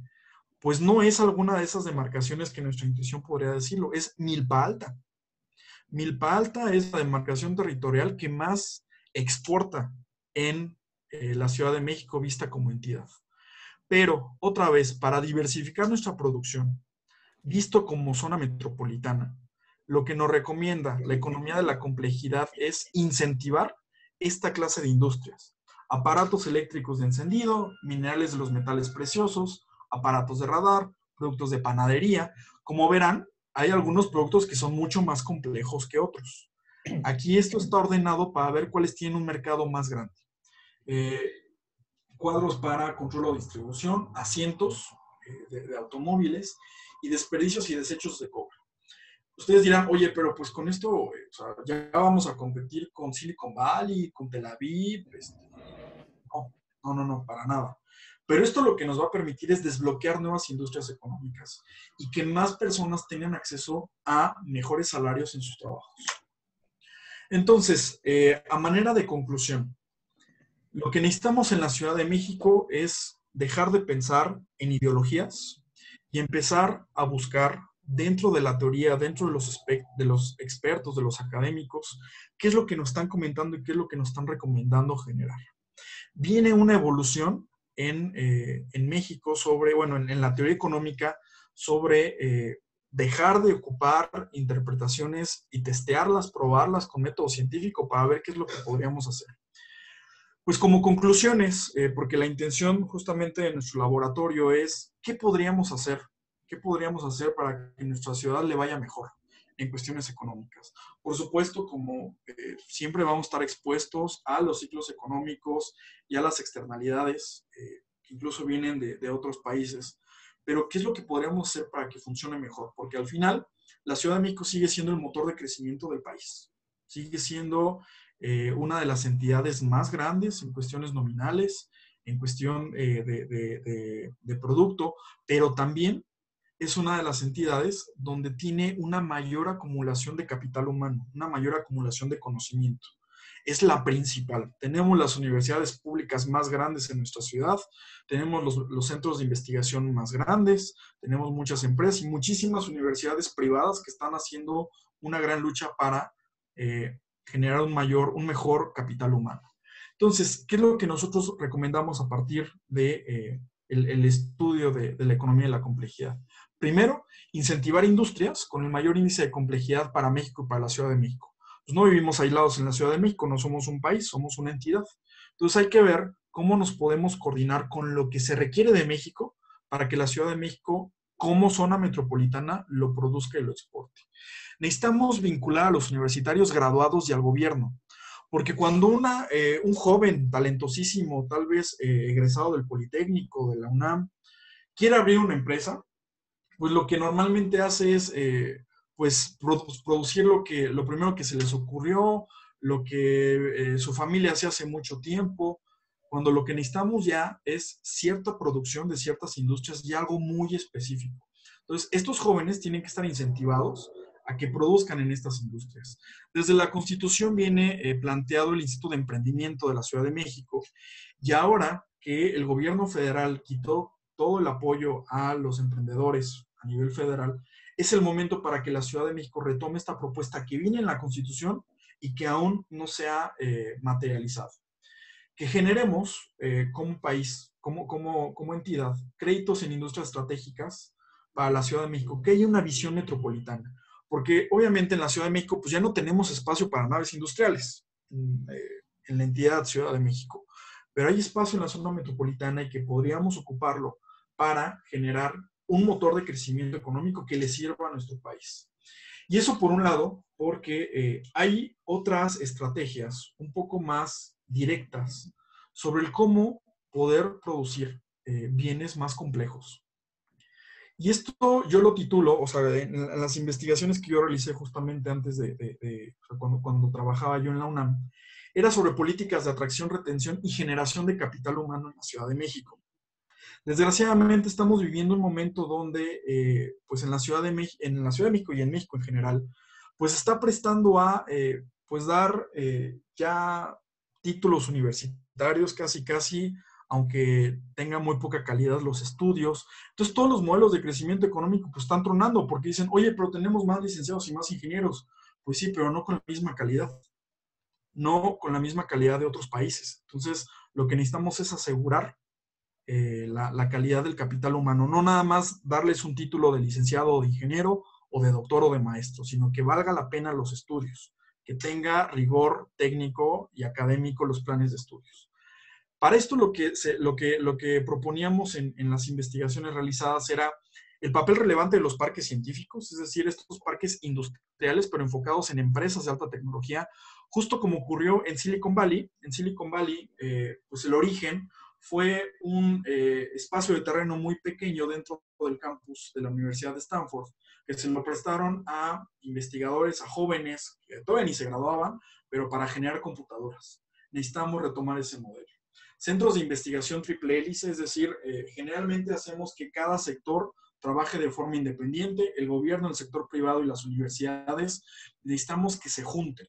pues no es alguna de esas demarcaciones que nuestra intuición podría decirlo, es Milpa Alta. Milpa Alta es la demarcación territorial que más exporta en eh, la Ciudad de México vista como entidad. Pero, otra vez, para diversificar nuestra producción, visto como zona metropolitana, lo que nos recomienda la economía de la complejidad es incentivar esta clase de industrias. Aparatos eléctricos de encendido, minerales de los metales preciosos, aparatos de radar, productos de panadería. Como verán, hay algunos productos que son mucho más complejos que otros. Aquí esto está ordenado para ver cuáles tienen un mercado más grande. Eh, cuadros para control o distribución, asientos eh, de, automóviles y desperdicios y desechos de cobre. Ustedes dirán, oye, pero pues con esto ya vamos a competir con Silicon Valley, con Tel Aviv. Este, no, no, no, para nada. Pero esto lo que nos va a permitir es desbloquear nuevas industrias económicas y que más personas tengan acceso a mejores salarios en sus trabajos. Entonces, eh, a manera de conclusión, lo que necesitamos en la Ciudad de México es dejar de pensar en ideologías y empezar a buscar dentro de la teoría, dentro de los, de los expertos, de los académicos, qué es lo que nos están comentando y qué es lo que nos están recomendando generar. Viene una evolución eh, en, México sobre, bueno, en, la teoría económica, sobre eh, dejar de ocupar interpretaciones y testearlas, probarlas con método científico para ver qué es lo que podríamos hacer. Pues como conclusiones, eh, porque la intención justamente de nuestro laboratorio es qué podríamos hacer, qué podríamos hacer para que nuestra ciudad le vaya mejor en cuestiones económicas. Por supuesto, como eh, siempre vamos a estar expuestos a los ciclos económicos y a las externalidades eh, que incluso vienen de, otros países. Pero, ¿qué es lo que podríamos hacer para que funcione mejor? Porque al final, la Ciudad de México sigue siendo el motor de crecimiento del país. Sigue siendo eh, una de las entidades más grandes en cuestiones nominales, en cuestión de producto, pero también es una de las entidades donde tiene una mayor acumulación de capital humano, una mayor acumulación de conocimiento. Es la principal. Tenemos las universidades públicas más grandes en nuestra ciudad, tenemos los, centros de investigación más grandes, tenemos muchas empresas y muchísimas universidades privadas que están haciendo una gran lucha para eh, generar un mayor, un mejor capital humano. Entonces, ¿qué es lo que nosotros recomendamos a partir de eh, el, estudio de, de, la economía y la complejidad? Primero, incentivar industrias con el mayor índice de complejidad para México y para la Ciudad de México. Pues no vivimos aislados en la Ciudad de México, no somos un país, somos una entidad. Entonces hay que ver cómo nos podemos coordinar con lo que se requiere de México para que la Ciudad de México, como zona metropolitana, lo produzca y lo exporte. Necesitamos vincular a los universitarios graduados y al gobierno, porque cuando una, eh, un joven talentosísimo, tal vez eh, egresado del Politécnico, de la UNAM, quiere abrir una empresa, pues lo que normalmente hace es, eh, pues, producir lo, que, lo primero que se les ocurrió, lo que eh, su familia hace hace mucho tiempo, cuando lo que necesitamos ya es cierta producción de ciertas industrias y algo muy específico. Entonces, estos jóvenes tienen que estar incentivados a que produzcan en estas industrias. Desde la Constitución viene eh, planteado el Instituto de Emprendimiento de la Ciudad de México y ahora que el gobierno federal quitó todo el apoyo a los emprendedores nivel federal, es el momento para que la Ciudad de México retome esta propuesta que viene en la Constitución y que aún no se ha eh, materializado. Que generemos eh, como país, como, como, como entidad, créditos en industrias estratégicas para la Ciudad de México, que haya una visión metropolitana. Porque obviamente en la Ciudad de México pues ya no tenemos espacio para naves industriales mm, eh, en la entidad Ciudad de México, pero hay espacio en la zona metropolitana y que podríamos ocuparlo para generar un motor de crecimiento económico que le sirva a nuestro país. Y eso por un lado, porque eh, hay otras estrategias un poco más directas sobre el cómo poder producir eh, bienes más complejos. Y esto yo lo titulo, o sea, las investigaciones que yo realicé justamente antes de, cuando, cuando trabajaba yo en la UNAM, era sobre políticas de atracción, retención y generación de capital humano en la Ciudad de México. Desgraciadamente estamos viviendo un momento donde, eh, pues en la, Ciudad de en la Ciudad de México y en México en general, pues está prestando a, eh, pues dar eh, ya títulos universitarios casi casi aunque tenga muy poca calidad los estudios. Entonces, todos los modelos de crecimiento económico pues, están tronando porque dicen, oye, pero tenemos más licenciados y más ingenieros. Pues sí, pero no con la misma calidad. No con la misma calidad de otros países. Entonces, lo que necesitamos es asegurar eh, la, calidad del capital humano. No nada más darles un título de licenciado o de ingeniero o de doctor o de maestro, sino que valga la pena los estudios, que tenga rigor técnico y académico los planes de estudios. Para esto lo que, lo que, lo que proponíamos en, en las investigaciones realizadas era el papel relevante de los parques científicos, es decir, estos parques industriales, pero enfocados en empresas de alta tecnología, justo como ocurrió en Silicon Valley. En Silicon Valley, eh, pues el origen fue un eh, espacio de terreno muy pequeño dentro del campus de la Universidad de Stanford, que se lo prestaron a investigadores, a jóvenes que todavía ni se graduaban, pero para generar computadoras. Necesitamos retomar ese modelo. Centros de investigación triple hélice, es decir, eh, generalmente hacemos que cada sector trabaje de forma independiente, el gobierno, el sector privado y las universidades, necesitamos que se junten,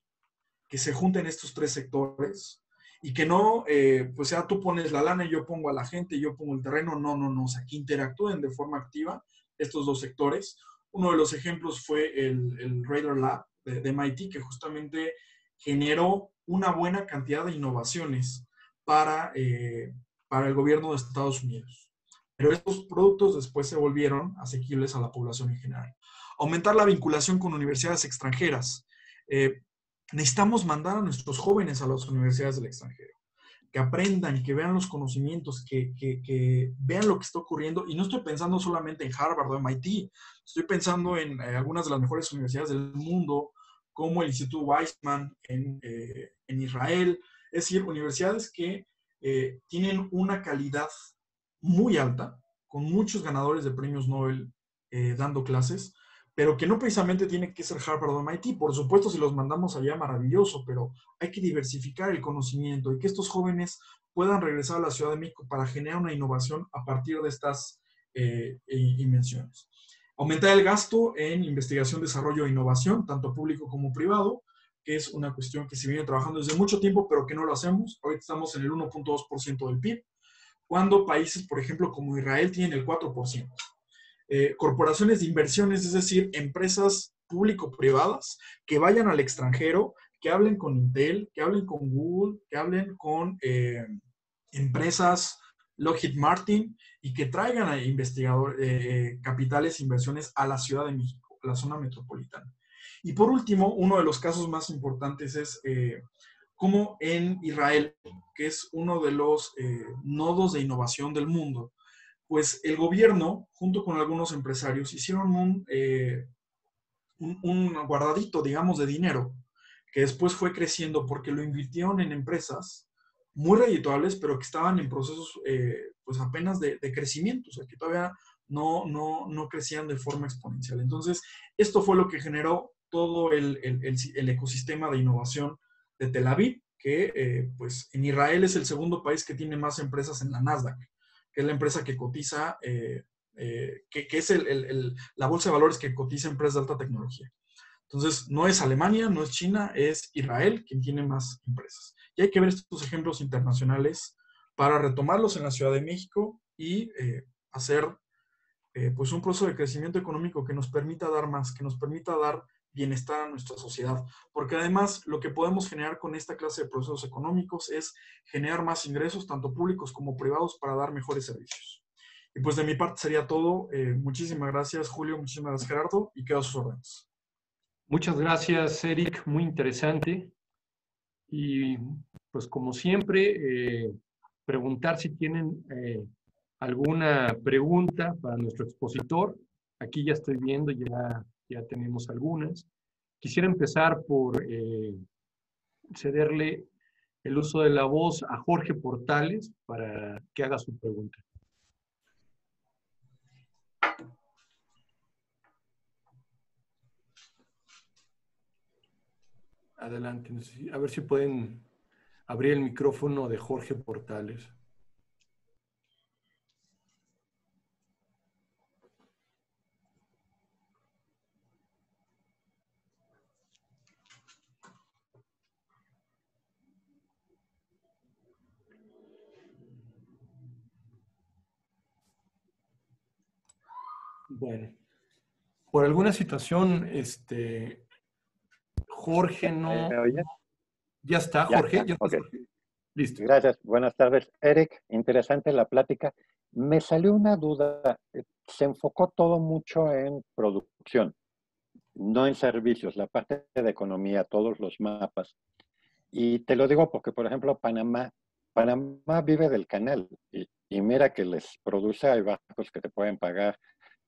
que se junten estos tres sectores y que no, eh, pues sea tú pones la lana y yo pongo a la gente yo pongo el terreno, no, no, no, o sea, que interactúen de forma activa estos dos sectores. Uno de los ejemplos fue el, el Radar Lab de, de MIT, que justamente generó una buena cantidad de innovaciones para, eh, para el gobierno de Estados Unidos. Pero estos productos después se volvieron asequibles a la población en general. Aumentar la vinculación con universidades extranjeras. Eh, necesitamos mandar a nuestros jóvenes a las universidades del extranjero, que aprendan, que vean los conocimientos, que, que, vean lo que está ocurriendo. Y no estoy pensando solamente en Harvard o MIT, estoy pensando en eh, algunas de las mejores universidades del mundo, como el Instituto Weizmann en, eh, en Israel, es decir, universidades que eh, tienen una calidad muy alta, con muchos ganadores de premios Nobel dando clases, pero que no precisamente tiene que ser Harvard o MIT. Por supuesto, si los mandamos allá, maravilloso, pero hay que diversificar el conocimiento y que estos jóvenes puedan regresar a la Ciudad de México para generar una innovación a partir de estas eh, invenciones. Aumentar el gasto en investigación, desarrollo e innovación, tanto público como privado, que es una cuestión que se viene trabajando desde mucho tiempo, pero que no lo hacemos. Hoy estamos en el 1.2% del PIB, cuando países, por ejemplo, como Israel, tienen el 4%. Eh, corporaciones de inversiones, es decir, empresas público-privadas que vayan al extranjero, que hablen con Intel, que hablen con Google, que hablen con eh, empresas Lockheed Martin y que traigan a investigadores, eh, capitales e inversiones a la Ciudad de México, a la zona metropolitana. Y por último, uno de los casos más importantes es eh, cómo en Israel, que es uno de los eh, nodos de innovación del mundo, pues el gobierno, junto con algunos empresarios, hicieron eh, un, un, guardadito, digamos, de dinero, que después fue creciendo porque lo invirtieron en empresas muy redituables, pero que estaban en procesos eh, pues apenas de, de, crecimiento, o sea, que todavía no, no, no crecían de forma exponencial. Entonces, esto fue lo que generó todo el, el, el, ecosistema de innovación de Tel Aviv, que eh, pues en Israel es el segundo país que tiene más empresas en la Nasdaq, es la empresa que cotiza, eh, eh, que, es la bolsa de valores que cotiza empresas de alta tecnología. Entonces, no es Alemania, no es China, es Israel quien tiene más empresas. Y hay que ver estos ejemplos internacionales para retomarlos en la Ciudad de México y hacer pues un proceso de crecimiento económico que nos permita dar más, que nos permita dar bienestar a nuestra sociedad. Porque además lo que podemos generar con esta clase de procesos económicos es generar más ingresos, tanto públicos como privados, para dar mejores servicios. Y pues de mi parte sería todo. Eh, muchísimas gracias, Julio. Muchísimas gracias, Gerardo. Y quedo a sus órdenes. Muchas gracias, Eric. Muy interesante. Y pues como siempre, eh, preguntar si tienen eh, alguna pregunta para nuestro expositor. Aquí ya estoy viendo, ya ya tenemos algunas. Quisiera empezar por eh, cederle el uso de la voz a Jorge Portales para que haga su pregunta. Adelante, a ver si pueden abrir el micrófono de Jorge Portales. Bueno, por alguna situación, este, Jorge no... ¿Me oye? Ya está, Jorge. Ya, Listo. Gracias. Buenas tardes, Eric. Interesante la plática. Me salió una duda. Se enfocó todo mucho en producción, no en servicios, la parte de economía, todos los mapas. Y te lo digo porque, por ejemplo, Panamá, Panamá vive del canal y, y mira que les produce, hay barcos que te pueden pagar.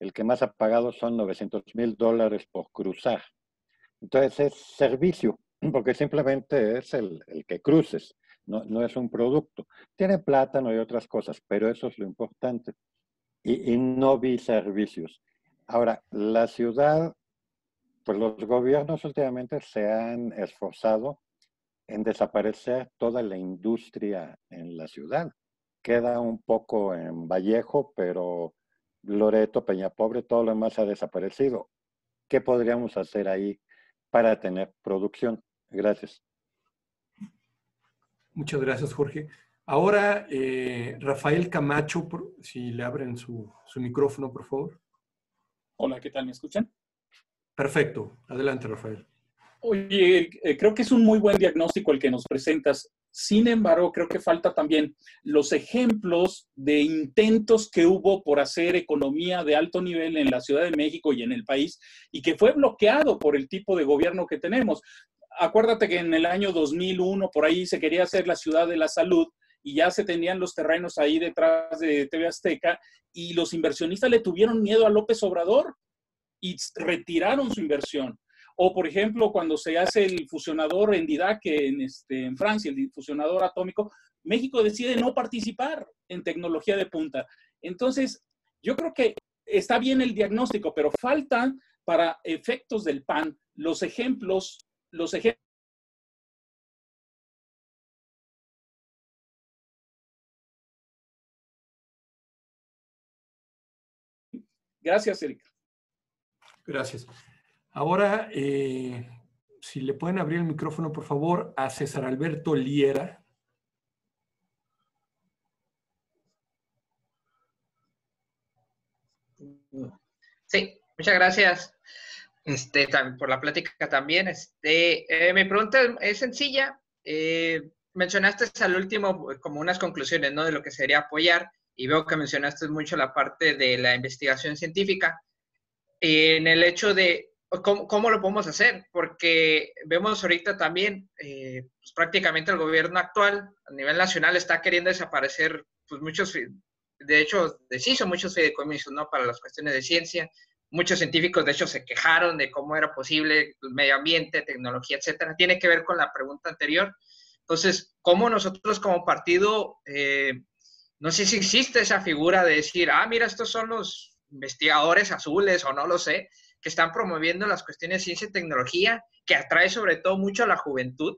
El que más ha pagado son 900 mil dólares por cruzar. Entonces es servicio, porque simplemente es el, el que cruces, no, no, es un producto. Tiene plátano y otras cosas, pero eso es lo importante. Y, y no vi servicios. Ahora, la ciudad, pues los gobiernos últimamente se han esforzado en desaparecer toda la industria en la ciudad. Queda un poco en Vallejo, pero Loreto, Peña Pobre, todo lo demás ha desaparecido. ¿Qué podríamos hacer ahí para tener producción? Gracias. Muchas gracias, Jorge. Ahora, eh, Rafael Camacho, si le abren su, su micrófono, por favor. Hola, ¿qué tal? ¿Me escuchan? Perfecto. Adelante, Rafael. Oye, eh, creo que es un muy buen diagnóstico el que nos presentas. Sin embargo, creo que falta también los ejemplos de intentos que hubo por hacer economía de alto nivel en la Ciudad de México y en el país y que fue bloqueado por el tipo de gobierno que tenemos. Acuérdate que en el año 2001 por ahí se quería hacer la ciudad de la salud y ya se tenían los terrenos ahí detrás de TV Azteca y los inversionistas le tuvieron miedo a López Obrador y retiraron su inversión. O, por ejemplo, cuando se hace el fusionador en Didac en, este, en Francia, el fusionador atómico, México decide no participar en tecnología de punta. Entonces, yo creo que está bien el diagnóstico, pero faltan para efectos del PAN los ejemplos, los ejemplos Gracias, Erika. Gracias. Ahora, eh, si le pueden abrir el micrófono, por favor, a César Alberto Liera. Sí, muchas gracias este, por la plática también. Este, eh, mi pregunta es sencilla. Eh, mencionaste al último como unas conclusiones ¿no? de lo que sería apoyar y veo que mencionaste mucho la parte de la investigación científica en el hecho de ¿Cómo, lo podemos hacer? Porque vemos ahorita también, eh, pues prácticamente el gobierno actual a nivel nacional está queriendo desaparecer, pues muchos, de hecho, deshizo muchos fideicomisos, ¿no? Para las cuestiones de ciencia. Muchos científicos, de hecho, se quejaron de cómo era posible el medio ambiente, tecnología, etcétera. Tiene que ver con la pregunta anterior. Entonces, ¿cómo nosotros como partido, eh, no sé si existe esa figura de decir, ah, mira, estos son los investigadores azules o no lo sé, que están promoviendo las cuestiones de ciencia y tecnología, que atrae sobre todo mucho a la juventud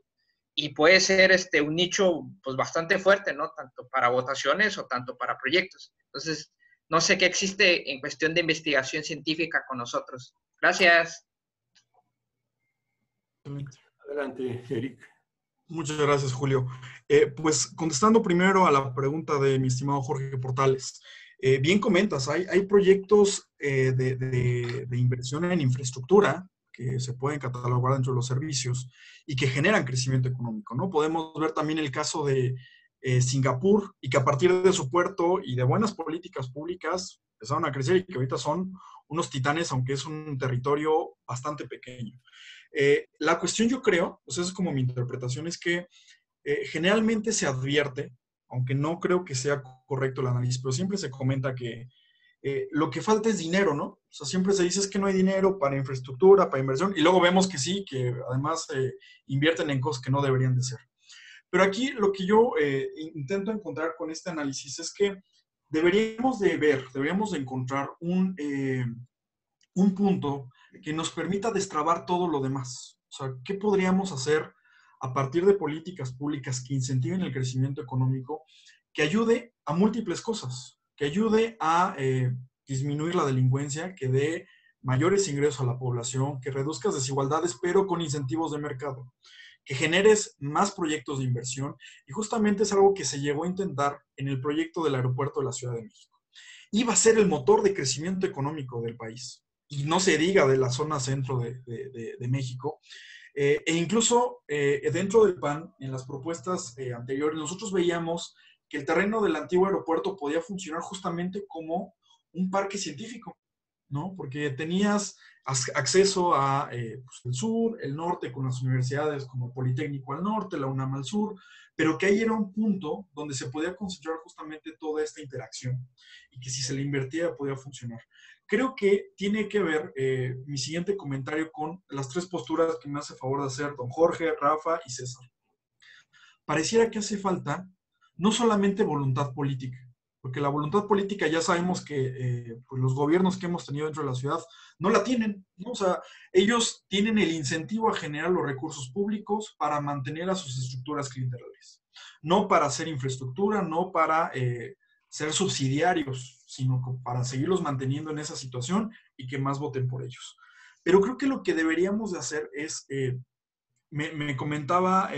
y puede ser este, un nicho pues, bastante fuerte, ¿no? Tanto para votaciones o tanto para proyectos. Entonces, no sé qué existe en cuestión de investigación científica con nosotros. Gracias. Adelante, Eric. Muchas gracias, Julio. Eh, pues contestando primero a la pregunta de mi estimado Jorge Portales. Eh, bien comentas, hay, hay proyectos eh, de, de, inversión en infraestructura que se pueden catalogar dentro de los servicios y que generan crecimiento económico, ¿no? Podemos ver también el caso de eh, Singapur y que a partir de su puerto y de buenas políticas públicas empezaron a crecer y que ahorita son unos titanes, aunque es un territorio bastante pequeño. la cuestión yo creo, pues es como mi interpretación, es que generalmente se advierte aunque no creo que sea correcto el análisis, pero siempre se comenta que eh, lo que falta es dinero, ¿no? O sea, siempre se dice es que no hay dinero para infraestructura, para inversión, y luego vemos que sí, que además eh, invierten en cosas que no deberían de ser. Pero aquí lo que yo eh, intento encontrar con este análisis es que deberíamos de ver, deberíamos de encontrar un, un punto que nos permita destrabar todo lo demás. O sea, ¿qué podríamos hacer a partir de políticas públicas que incentiven el crecimiento económico, que ayude a múltiples cosas, que ayude a eh, disminuir la delincuencia, que dé mayores ingresos a la población, que reduzcas desigualdades, pero con incentivos de mercado, que generes más proyectos de inversión. Y justamente es algo que se llegó a intentar en el proyecto del aeropuerto de la Ciudad de México. iba a ser el motor de crecimiento económico del país. Y no se diga de la zona centro de, México. Eh, e incluso eh, dentro del PAN, en las propuestas eh, anteriores, nosotros veíamos que el terreno del antiguo aeropuerto podía funcionar justamente como un parque científico, ¿no? Porque tenías acceso a pues, el sur, el norte, con las universidades como Politécnico al norte, la UNAM al sur, pero que ahí era un punto donde se podía concentrar justamente toda esta interacción y que si se le invertía podía funcionar. Creo que tiene que ver eh, mi siguiente comentario con las tres posturas que me hace favor de hacer don Jorge, Rafa y César. Pareciera que hace falta no solamente voluntad política, porque la voluntad política ya sabemos que eh, pues los gobiernos que hemos tenido dentro de la ciudad no la tienen. O sea, ellos tienen el incentivo a generar los recursos públicos para mantener a sus estructuras clientelares, no para hacer infraestructura, no para eh, ser subsidiarios, sino para seguirlos manteniendo en esa situación y que más voten por ellos. Pero creo que lo que deberíamos de hacer es, eh, me, comentaba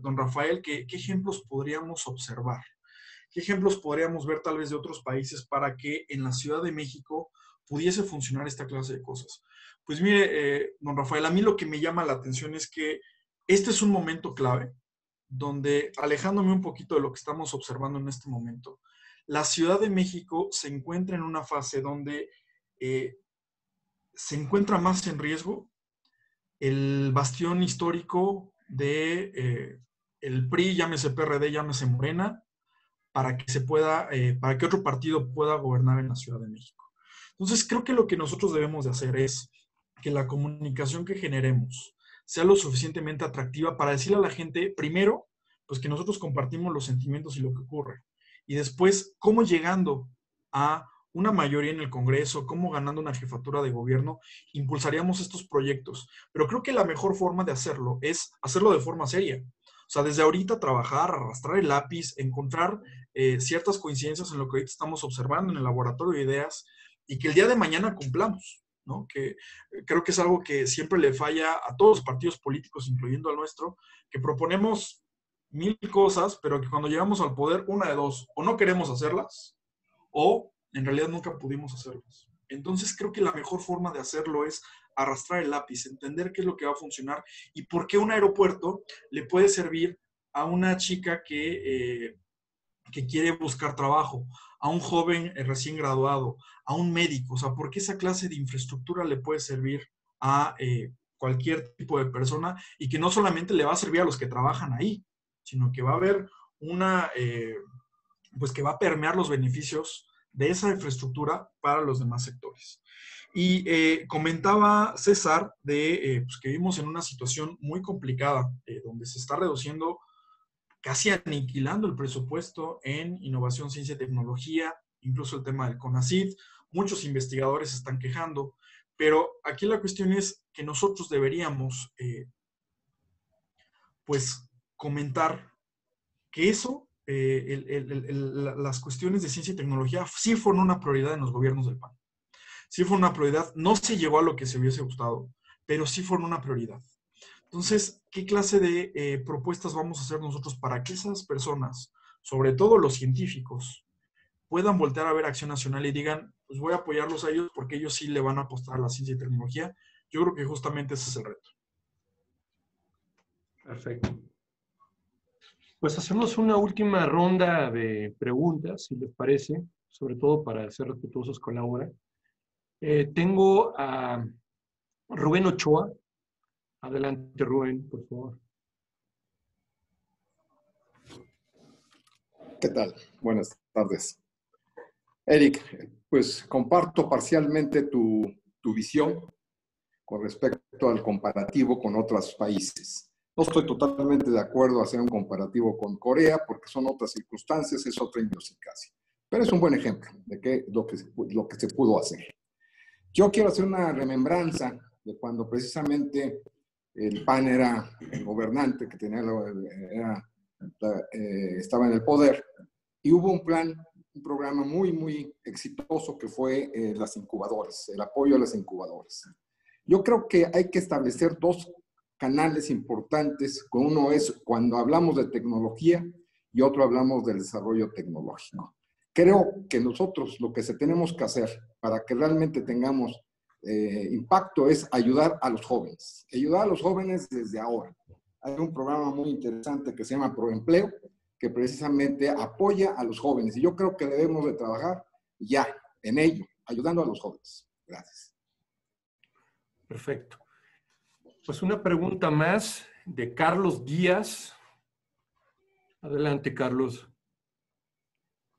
don Rafael, que, qué ejemplos podríamos observar. ¿Qué ejemplos podríamos ver tal vez de otros países para que en la Ciudad de México pudiese funcionar esta clase de cosas? Pues mire, eh, don Rafael, a mí lo que me llama la atención es que este es un momento clave donde, alejándome un poquito de lo que estamos observando en este momento, la Ciudad de México se encuentra en una fase donde eh, se encuentra más en riesgo el bastión histórico de eh, el PRI, llámese PRD, llámese Morena, para que se pueda, eh, para que otro partido pueda gobernar en la Ciudad de México. Entonces, creo que lo que nosotros debemos de hacer es que la comunicación que generemos sea lo suficientemente atractiva para decirle a la gente, primero, pues que nosotros compartimos los sentimientos y lo que ocurre. Y después, cómo llegando a una mayoría en el Congreso, cómo ganando una jefatura de gobierno, impulsaríamos estos proyectos. Pero creo que la mejor forma de hacerlo es hacerlo de forma seria. O sea, desde ahorita trabajar, arrastrar el lápiz, encontrar eh, ciertas coincidencias en lo que ahorita estamos observando en el laboratorio de ideas y que el día de mañana cumplamos, ¿no? Que eh, creo que es algo que siempre le falla a todos los partidos políticos, incluyendo al nuestro, que proponemos mil cosas, pero que cuando llegamos al poder, una de dos, o no queremos hacerlas, o en realidad nunca pudimos hacerlas. Entonces creo que la mejor forma de hacerlo es arrastrar el lápiz, entender qué es lo que va a funcionar y por qué un aeropuerto le puede servir a una chica que eh, que quiere buscar trabajo, a un joven eh, recién graduado, a un médico, o sea, porque esa clase de infraestructura le puede servir a eh, cualquier tipo de persona y que no solamente le va a servir a los que trabajan ahí, sino que va a haber una, eh, pues que va a permear los beneficios de esa infraestructura para los demás sectores. Y comentaba César de pues, que vivimos en una situación muy complicada, donde se está reduciendo casi aniquilando el presupuesto en innovación, ciencia y tecnología, incluso el tema del CONACYT. Muchos investigadores están quejando, pero aquí la cuestión es que nosotros deberíamos, eh, pues, comentar que eso, eh, las cuestiones de ciencia y tecnología sí fueron una prioridad en los gobiernos del PAN. Sí fue una prioridad, no se llegó a lo que se hubiese gustado, pero sí fueron una prioridad. Entonces, ¿qué clase de eh, propuestas vamos a hacer nosotros para que esas personas, sobre todo los científicos, puedan voltear a ver Acción Nacional y digan, pues voy a apoyarlos a ellos porque ellos sí le van a apostar a la ciencia y tecnología? Yo creo que justamente ese es el reto. Perfecto. Pues hacemos una última ronda de preguntas, si les parece, sobre todo para ser respetuosos con la hora. Eh, tengo a Rubén Ochoa, Adelante, Rubén, por favor. ¿Qué tal? Buenas tardes. Eric, pues comparto parcialmente tu, tu visión con respecto al comparativo con otros países. No estoy totalmente de acuerdo a hacer un comparativo con Corea porque son otras circunstancias, es otra idiosincrasia. Pero es un buen ejemplo de qué, lo, que, lo que se pudo hacer. Yo quiero hacer una remembranza de cuando precisamente el PAN era el gobernante que tenía, eh, estaba en el poder, y hubo un plan, un programa muy, muy exitoso que fue eh, las incubadoras, el apoyo a las incubadoras. Yo creo que hay que establecer dos canales importantes. Uno es cuando hablamos de tecnología y otro hablamos del desarrollo tecnológico. creo que nosotros lo que se tenemos que hacer para que realmente tengamos eh, impacto es ayudar a los jóvenes, ayudar a los jóvenes desde ahora. Hay un programa muy interesante que se llama Proempleo, que precisamente apoya a los jóvenes y yo creo que debemos de trabajar ya en ello, ayudando a los jóvenes. Gracias. Perfecto. Pues una pregunta más de Carlos Díaz. Adelante, Carlos.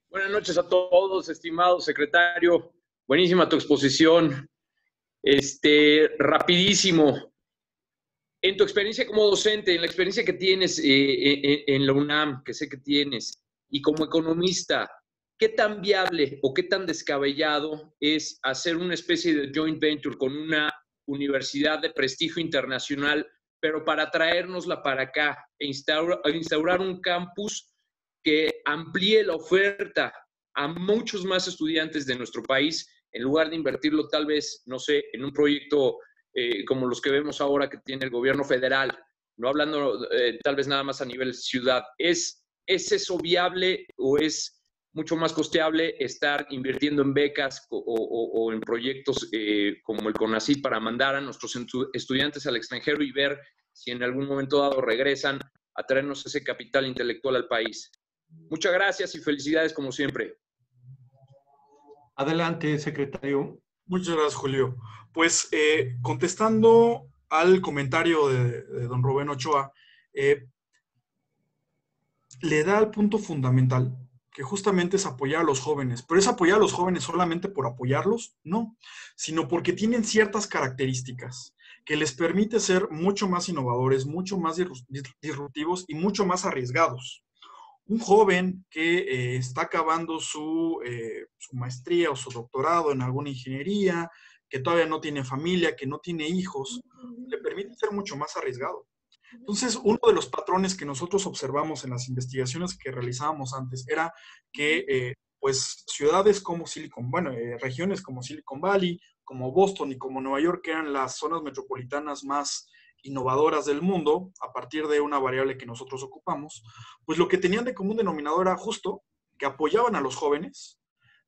Buenas noches a todos, estimado secretario. Buenísima tu exposición. Este, rapidísimo. En tu experiencia como docente, en la experiencia que tienes eh, eh, en la UNAM, que sé que tienes, y como economista, ¿qué tan viable o qué tan descabellado es hacer una especie de joint venture con una universidad de prestigio internacional, pero para traérnosla para acá e instaurar un campus que amplíe la oferta a muchos más estudiantes de nuestro país, en lugar de invertirlo tal vez, no sé, en un proyecto eh, como los que vemos ahora que tiene el gobierno federal, no hablando eh, tal vez nada más a nivel ciudad. ¿Es, ¿Es eso viable o es mucho más costeable estar invirtiendo en becas o, en proyectos eh, como el CONACYT para mandar a nuestros estudiantes al extranjero y ver si en algún momento dado regresan a traernos ese capital intelectual al país? Muchas gracias y felicidades como siempre. Adelante, secretario. Muchas gracias, Julio. Pues eh, contestando al comentario de, don Rubén Ochoa, eh, le da el punto fundamental, que justamente es apoyar a los jóvenes. Pero es apoyar a los jóvenes solamente por apoyarlos, no, sino porque tienen ciertas características que les permite ser mucho más innovadores, mucho más disruptivos y mucho más arriesgados un joven que eh, está acabando su, eh, su, maestría o su doctorado en alguna ingeniería, que todavía no tiene familia, que no tiene hijos, le permite ser mucho más arriesgado. Entonces, uno de los patrones que nosotros observamos en las investigaciones que realizábamos antes era que, eh, pues, ciudades como Silicon, bueno, regiones como Silicon Valley, como Boston y como Nueva York, que eran las zonas metropolitanas más innovadoras del mundo, a partir de una variable que nosotros ocupamos, pues lo que tenían de común denominador era justo que apoyaban a los jóvenes,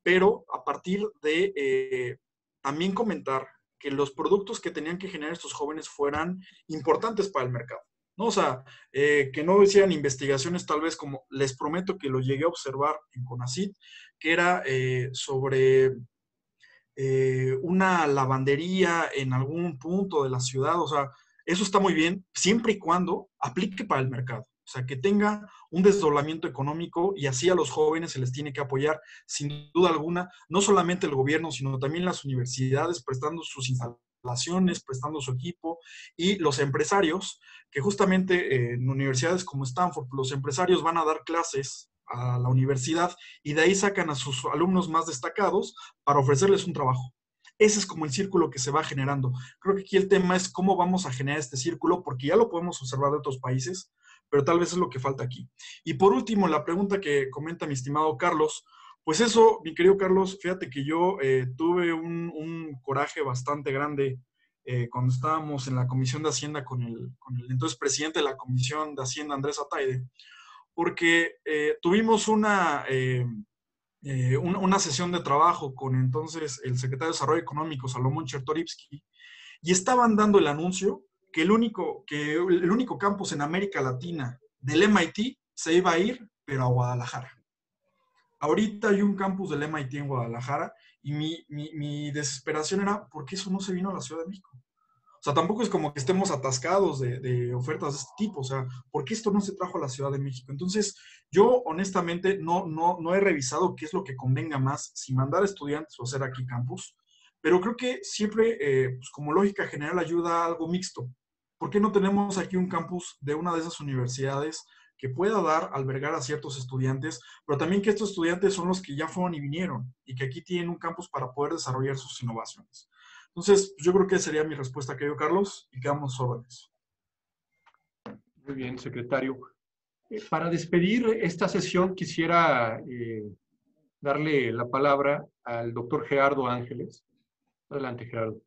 pero a partir de eh, también comentar que los productos que tenían que generar estos jóvenes fueran importantes para el mercado. ¿no? O sea, eh, que no hicieran investigaciones tal vez como les prometo que lo llegué a observar en CONACID, que era eh, sobre una lavandería en algún punto de la ciudad, o sea, eso está muy bien, siempre y cuando aplique para el mercado. O sea, que tenga un desdoblamiento económico y así a los jóvenes se les tiene que apoyar, sin duda alguna, no solamente el gobierno, sino también las universidades prestando sus instalaciones, prestando su equipo y los empresarios, que justamente en universidades como Stanford, los empresarios van a dar clases a la universidad y de ahí sacan a sus alumnos más destacados para ofrecerles un trabajo. Ese es como el círculo que se va generando. Creo que aquí el tema es cómo vamos a generar este círculo, porque ya lo podemos observar de otros países, pero tal vez es lo que falta aquí. Y por último, la pregunta que comenta mi estimado Carlos, pues eso, mi querido Carlos, fíjate que yo eh, tuve un, coraje bastante grande eh, cuando estábamos en la Comisión de Hacienda con el, entonces presidente de la Comisión de Hacienda, Andrés Ataide, porque eh, tuvimos una, eh, una, sesión de trabajo con entonces el secretario de Desarrollo Económico, Salomón Chertorivsky, y estaban dando el anuncio que el único, que el único campus en América Latina del MIT se iba a ir, pero a Guadalajara. Ahorita hay un campus del MIT en Guadalajara y mi, mi, mi desesperación era, ¿por qué eso no se vino a la Ciudad de México? Sea, tampoco es como que estemos atascados de, ofertas de este tipo. O sea, ¿por qué esto no se trajo a la Ciudad de México? Entonces, yo honestamente no, no, no he revisado qué es lo que convenga más, si mandar estudiantes o hacer aquí campus, pero creo que siempre, eh, pues como lógica general, ayuda a algo mixto. ¿Por qué no tenemos aquí un campus de una de esas universidades que pueda dar, albergar a ciertos estudiantes, pero también que estos estudiantes son los que ya fueron y vinieron y que aquí tienen un campus para poder desarrollar sus innovaciones? Entonces, yo creo que sería mi respuesta, querido Carlos, y quedamos órdenes. Muy bien, secretario. Eh, para despedir esta sesión, quisiera eh, darle la palabra al doctor Gerardo Ángeles. Adelante, Gerardo.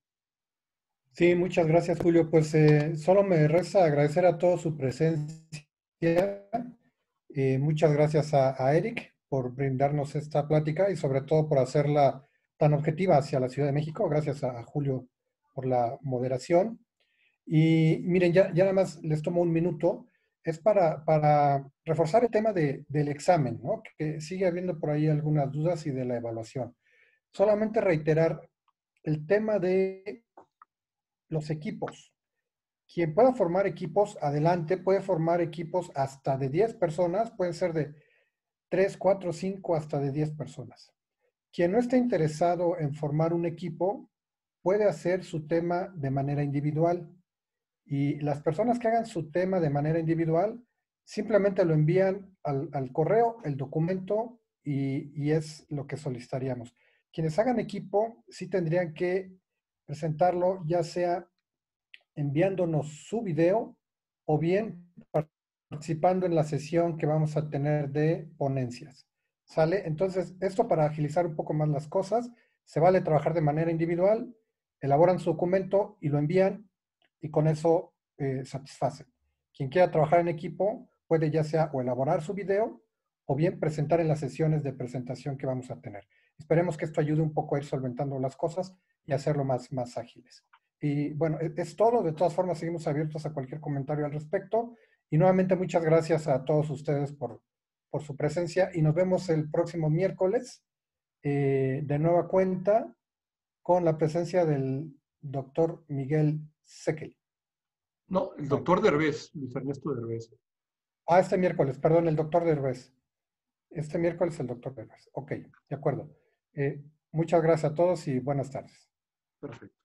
Sí, muchas gracias, Julio. Pues eh, solo me resta agradecer a todos su presencia. muchas gracias a, a, Eric por brindarnos esta plática y sobre todo por hacerla tan objetiva hacia la Ciudad de México. Gracias a, Julio por la moderación. Y miren, ya, ya nada más les tomo un minuto. Es para, para reforzar el tema de, del examen, ¿no? que sigue habiendo por ahí algunas dudas y de la evaluación. Solamente reiterar el tema de los equipos. Quien pueda formar equipos, adelante, puede formar equipos hasta de 10 personas, pueden ser de 3, 4, 5, hasta de 10 personas. Quien no esté interesado en formar un equipo puede hacer su tema de manera individual. Y las personas que hagan su tema de manera individual simplemente lo envían al, correo, el documento, y, y, es lo que solicitaríamos. Quienes hagan equipo sí tendrían que presentarlo ya sea enviándonos su video o bien participando en la sesión que vamos a tener de ponencias. ¿Sale? Entonces, esto para agilizar un poco más las cosas, se vale trabajar de manera individual, elaboran su documento y lo envían y con eso eh, satisfacen. Quien quiera trabajar en equipo puede ya sea o elaborar su video o bien presentar en las sesiones de presentación que vamos a tener. Esperemos que esto ayude un poco a ir solventando las cosas y hacerlo más, más ágiles. Y bueno, e, es todo. De todas formas, seguimos abiertos a cualquier comentario al respecto. Y nuevamente muchas gracias a todos ustedes por, por su presencia y nos vemos el próximo miércoles eh, de nueva cuenta con la presencia del doctor Miguel Sekel. No, el doctor Derbez, Luis Ernesto Derbez. Ah, este miércoles, perdón, el doctor Derbez. Este miércoles el doctor Derbez. Ok, de acuerdo. Eh, muchas gracias a todos y buenas tardes. Perfecto.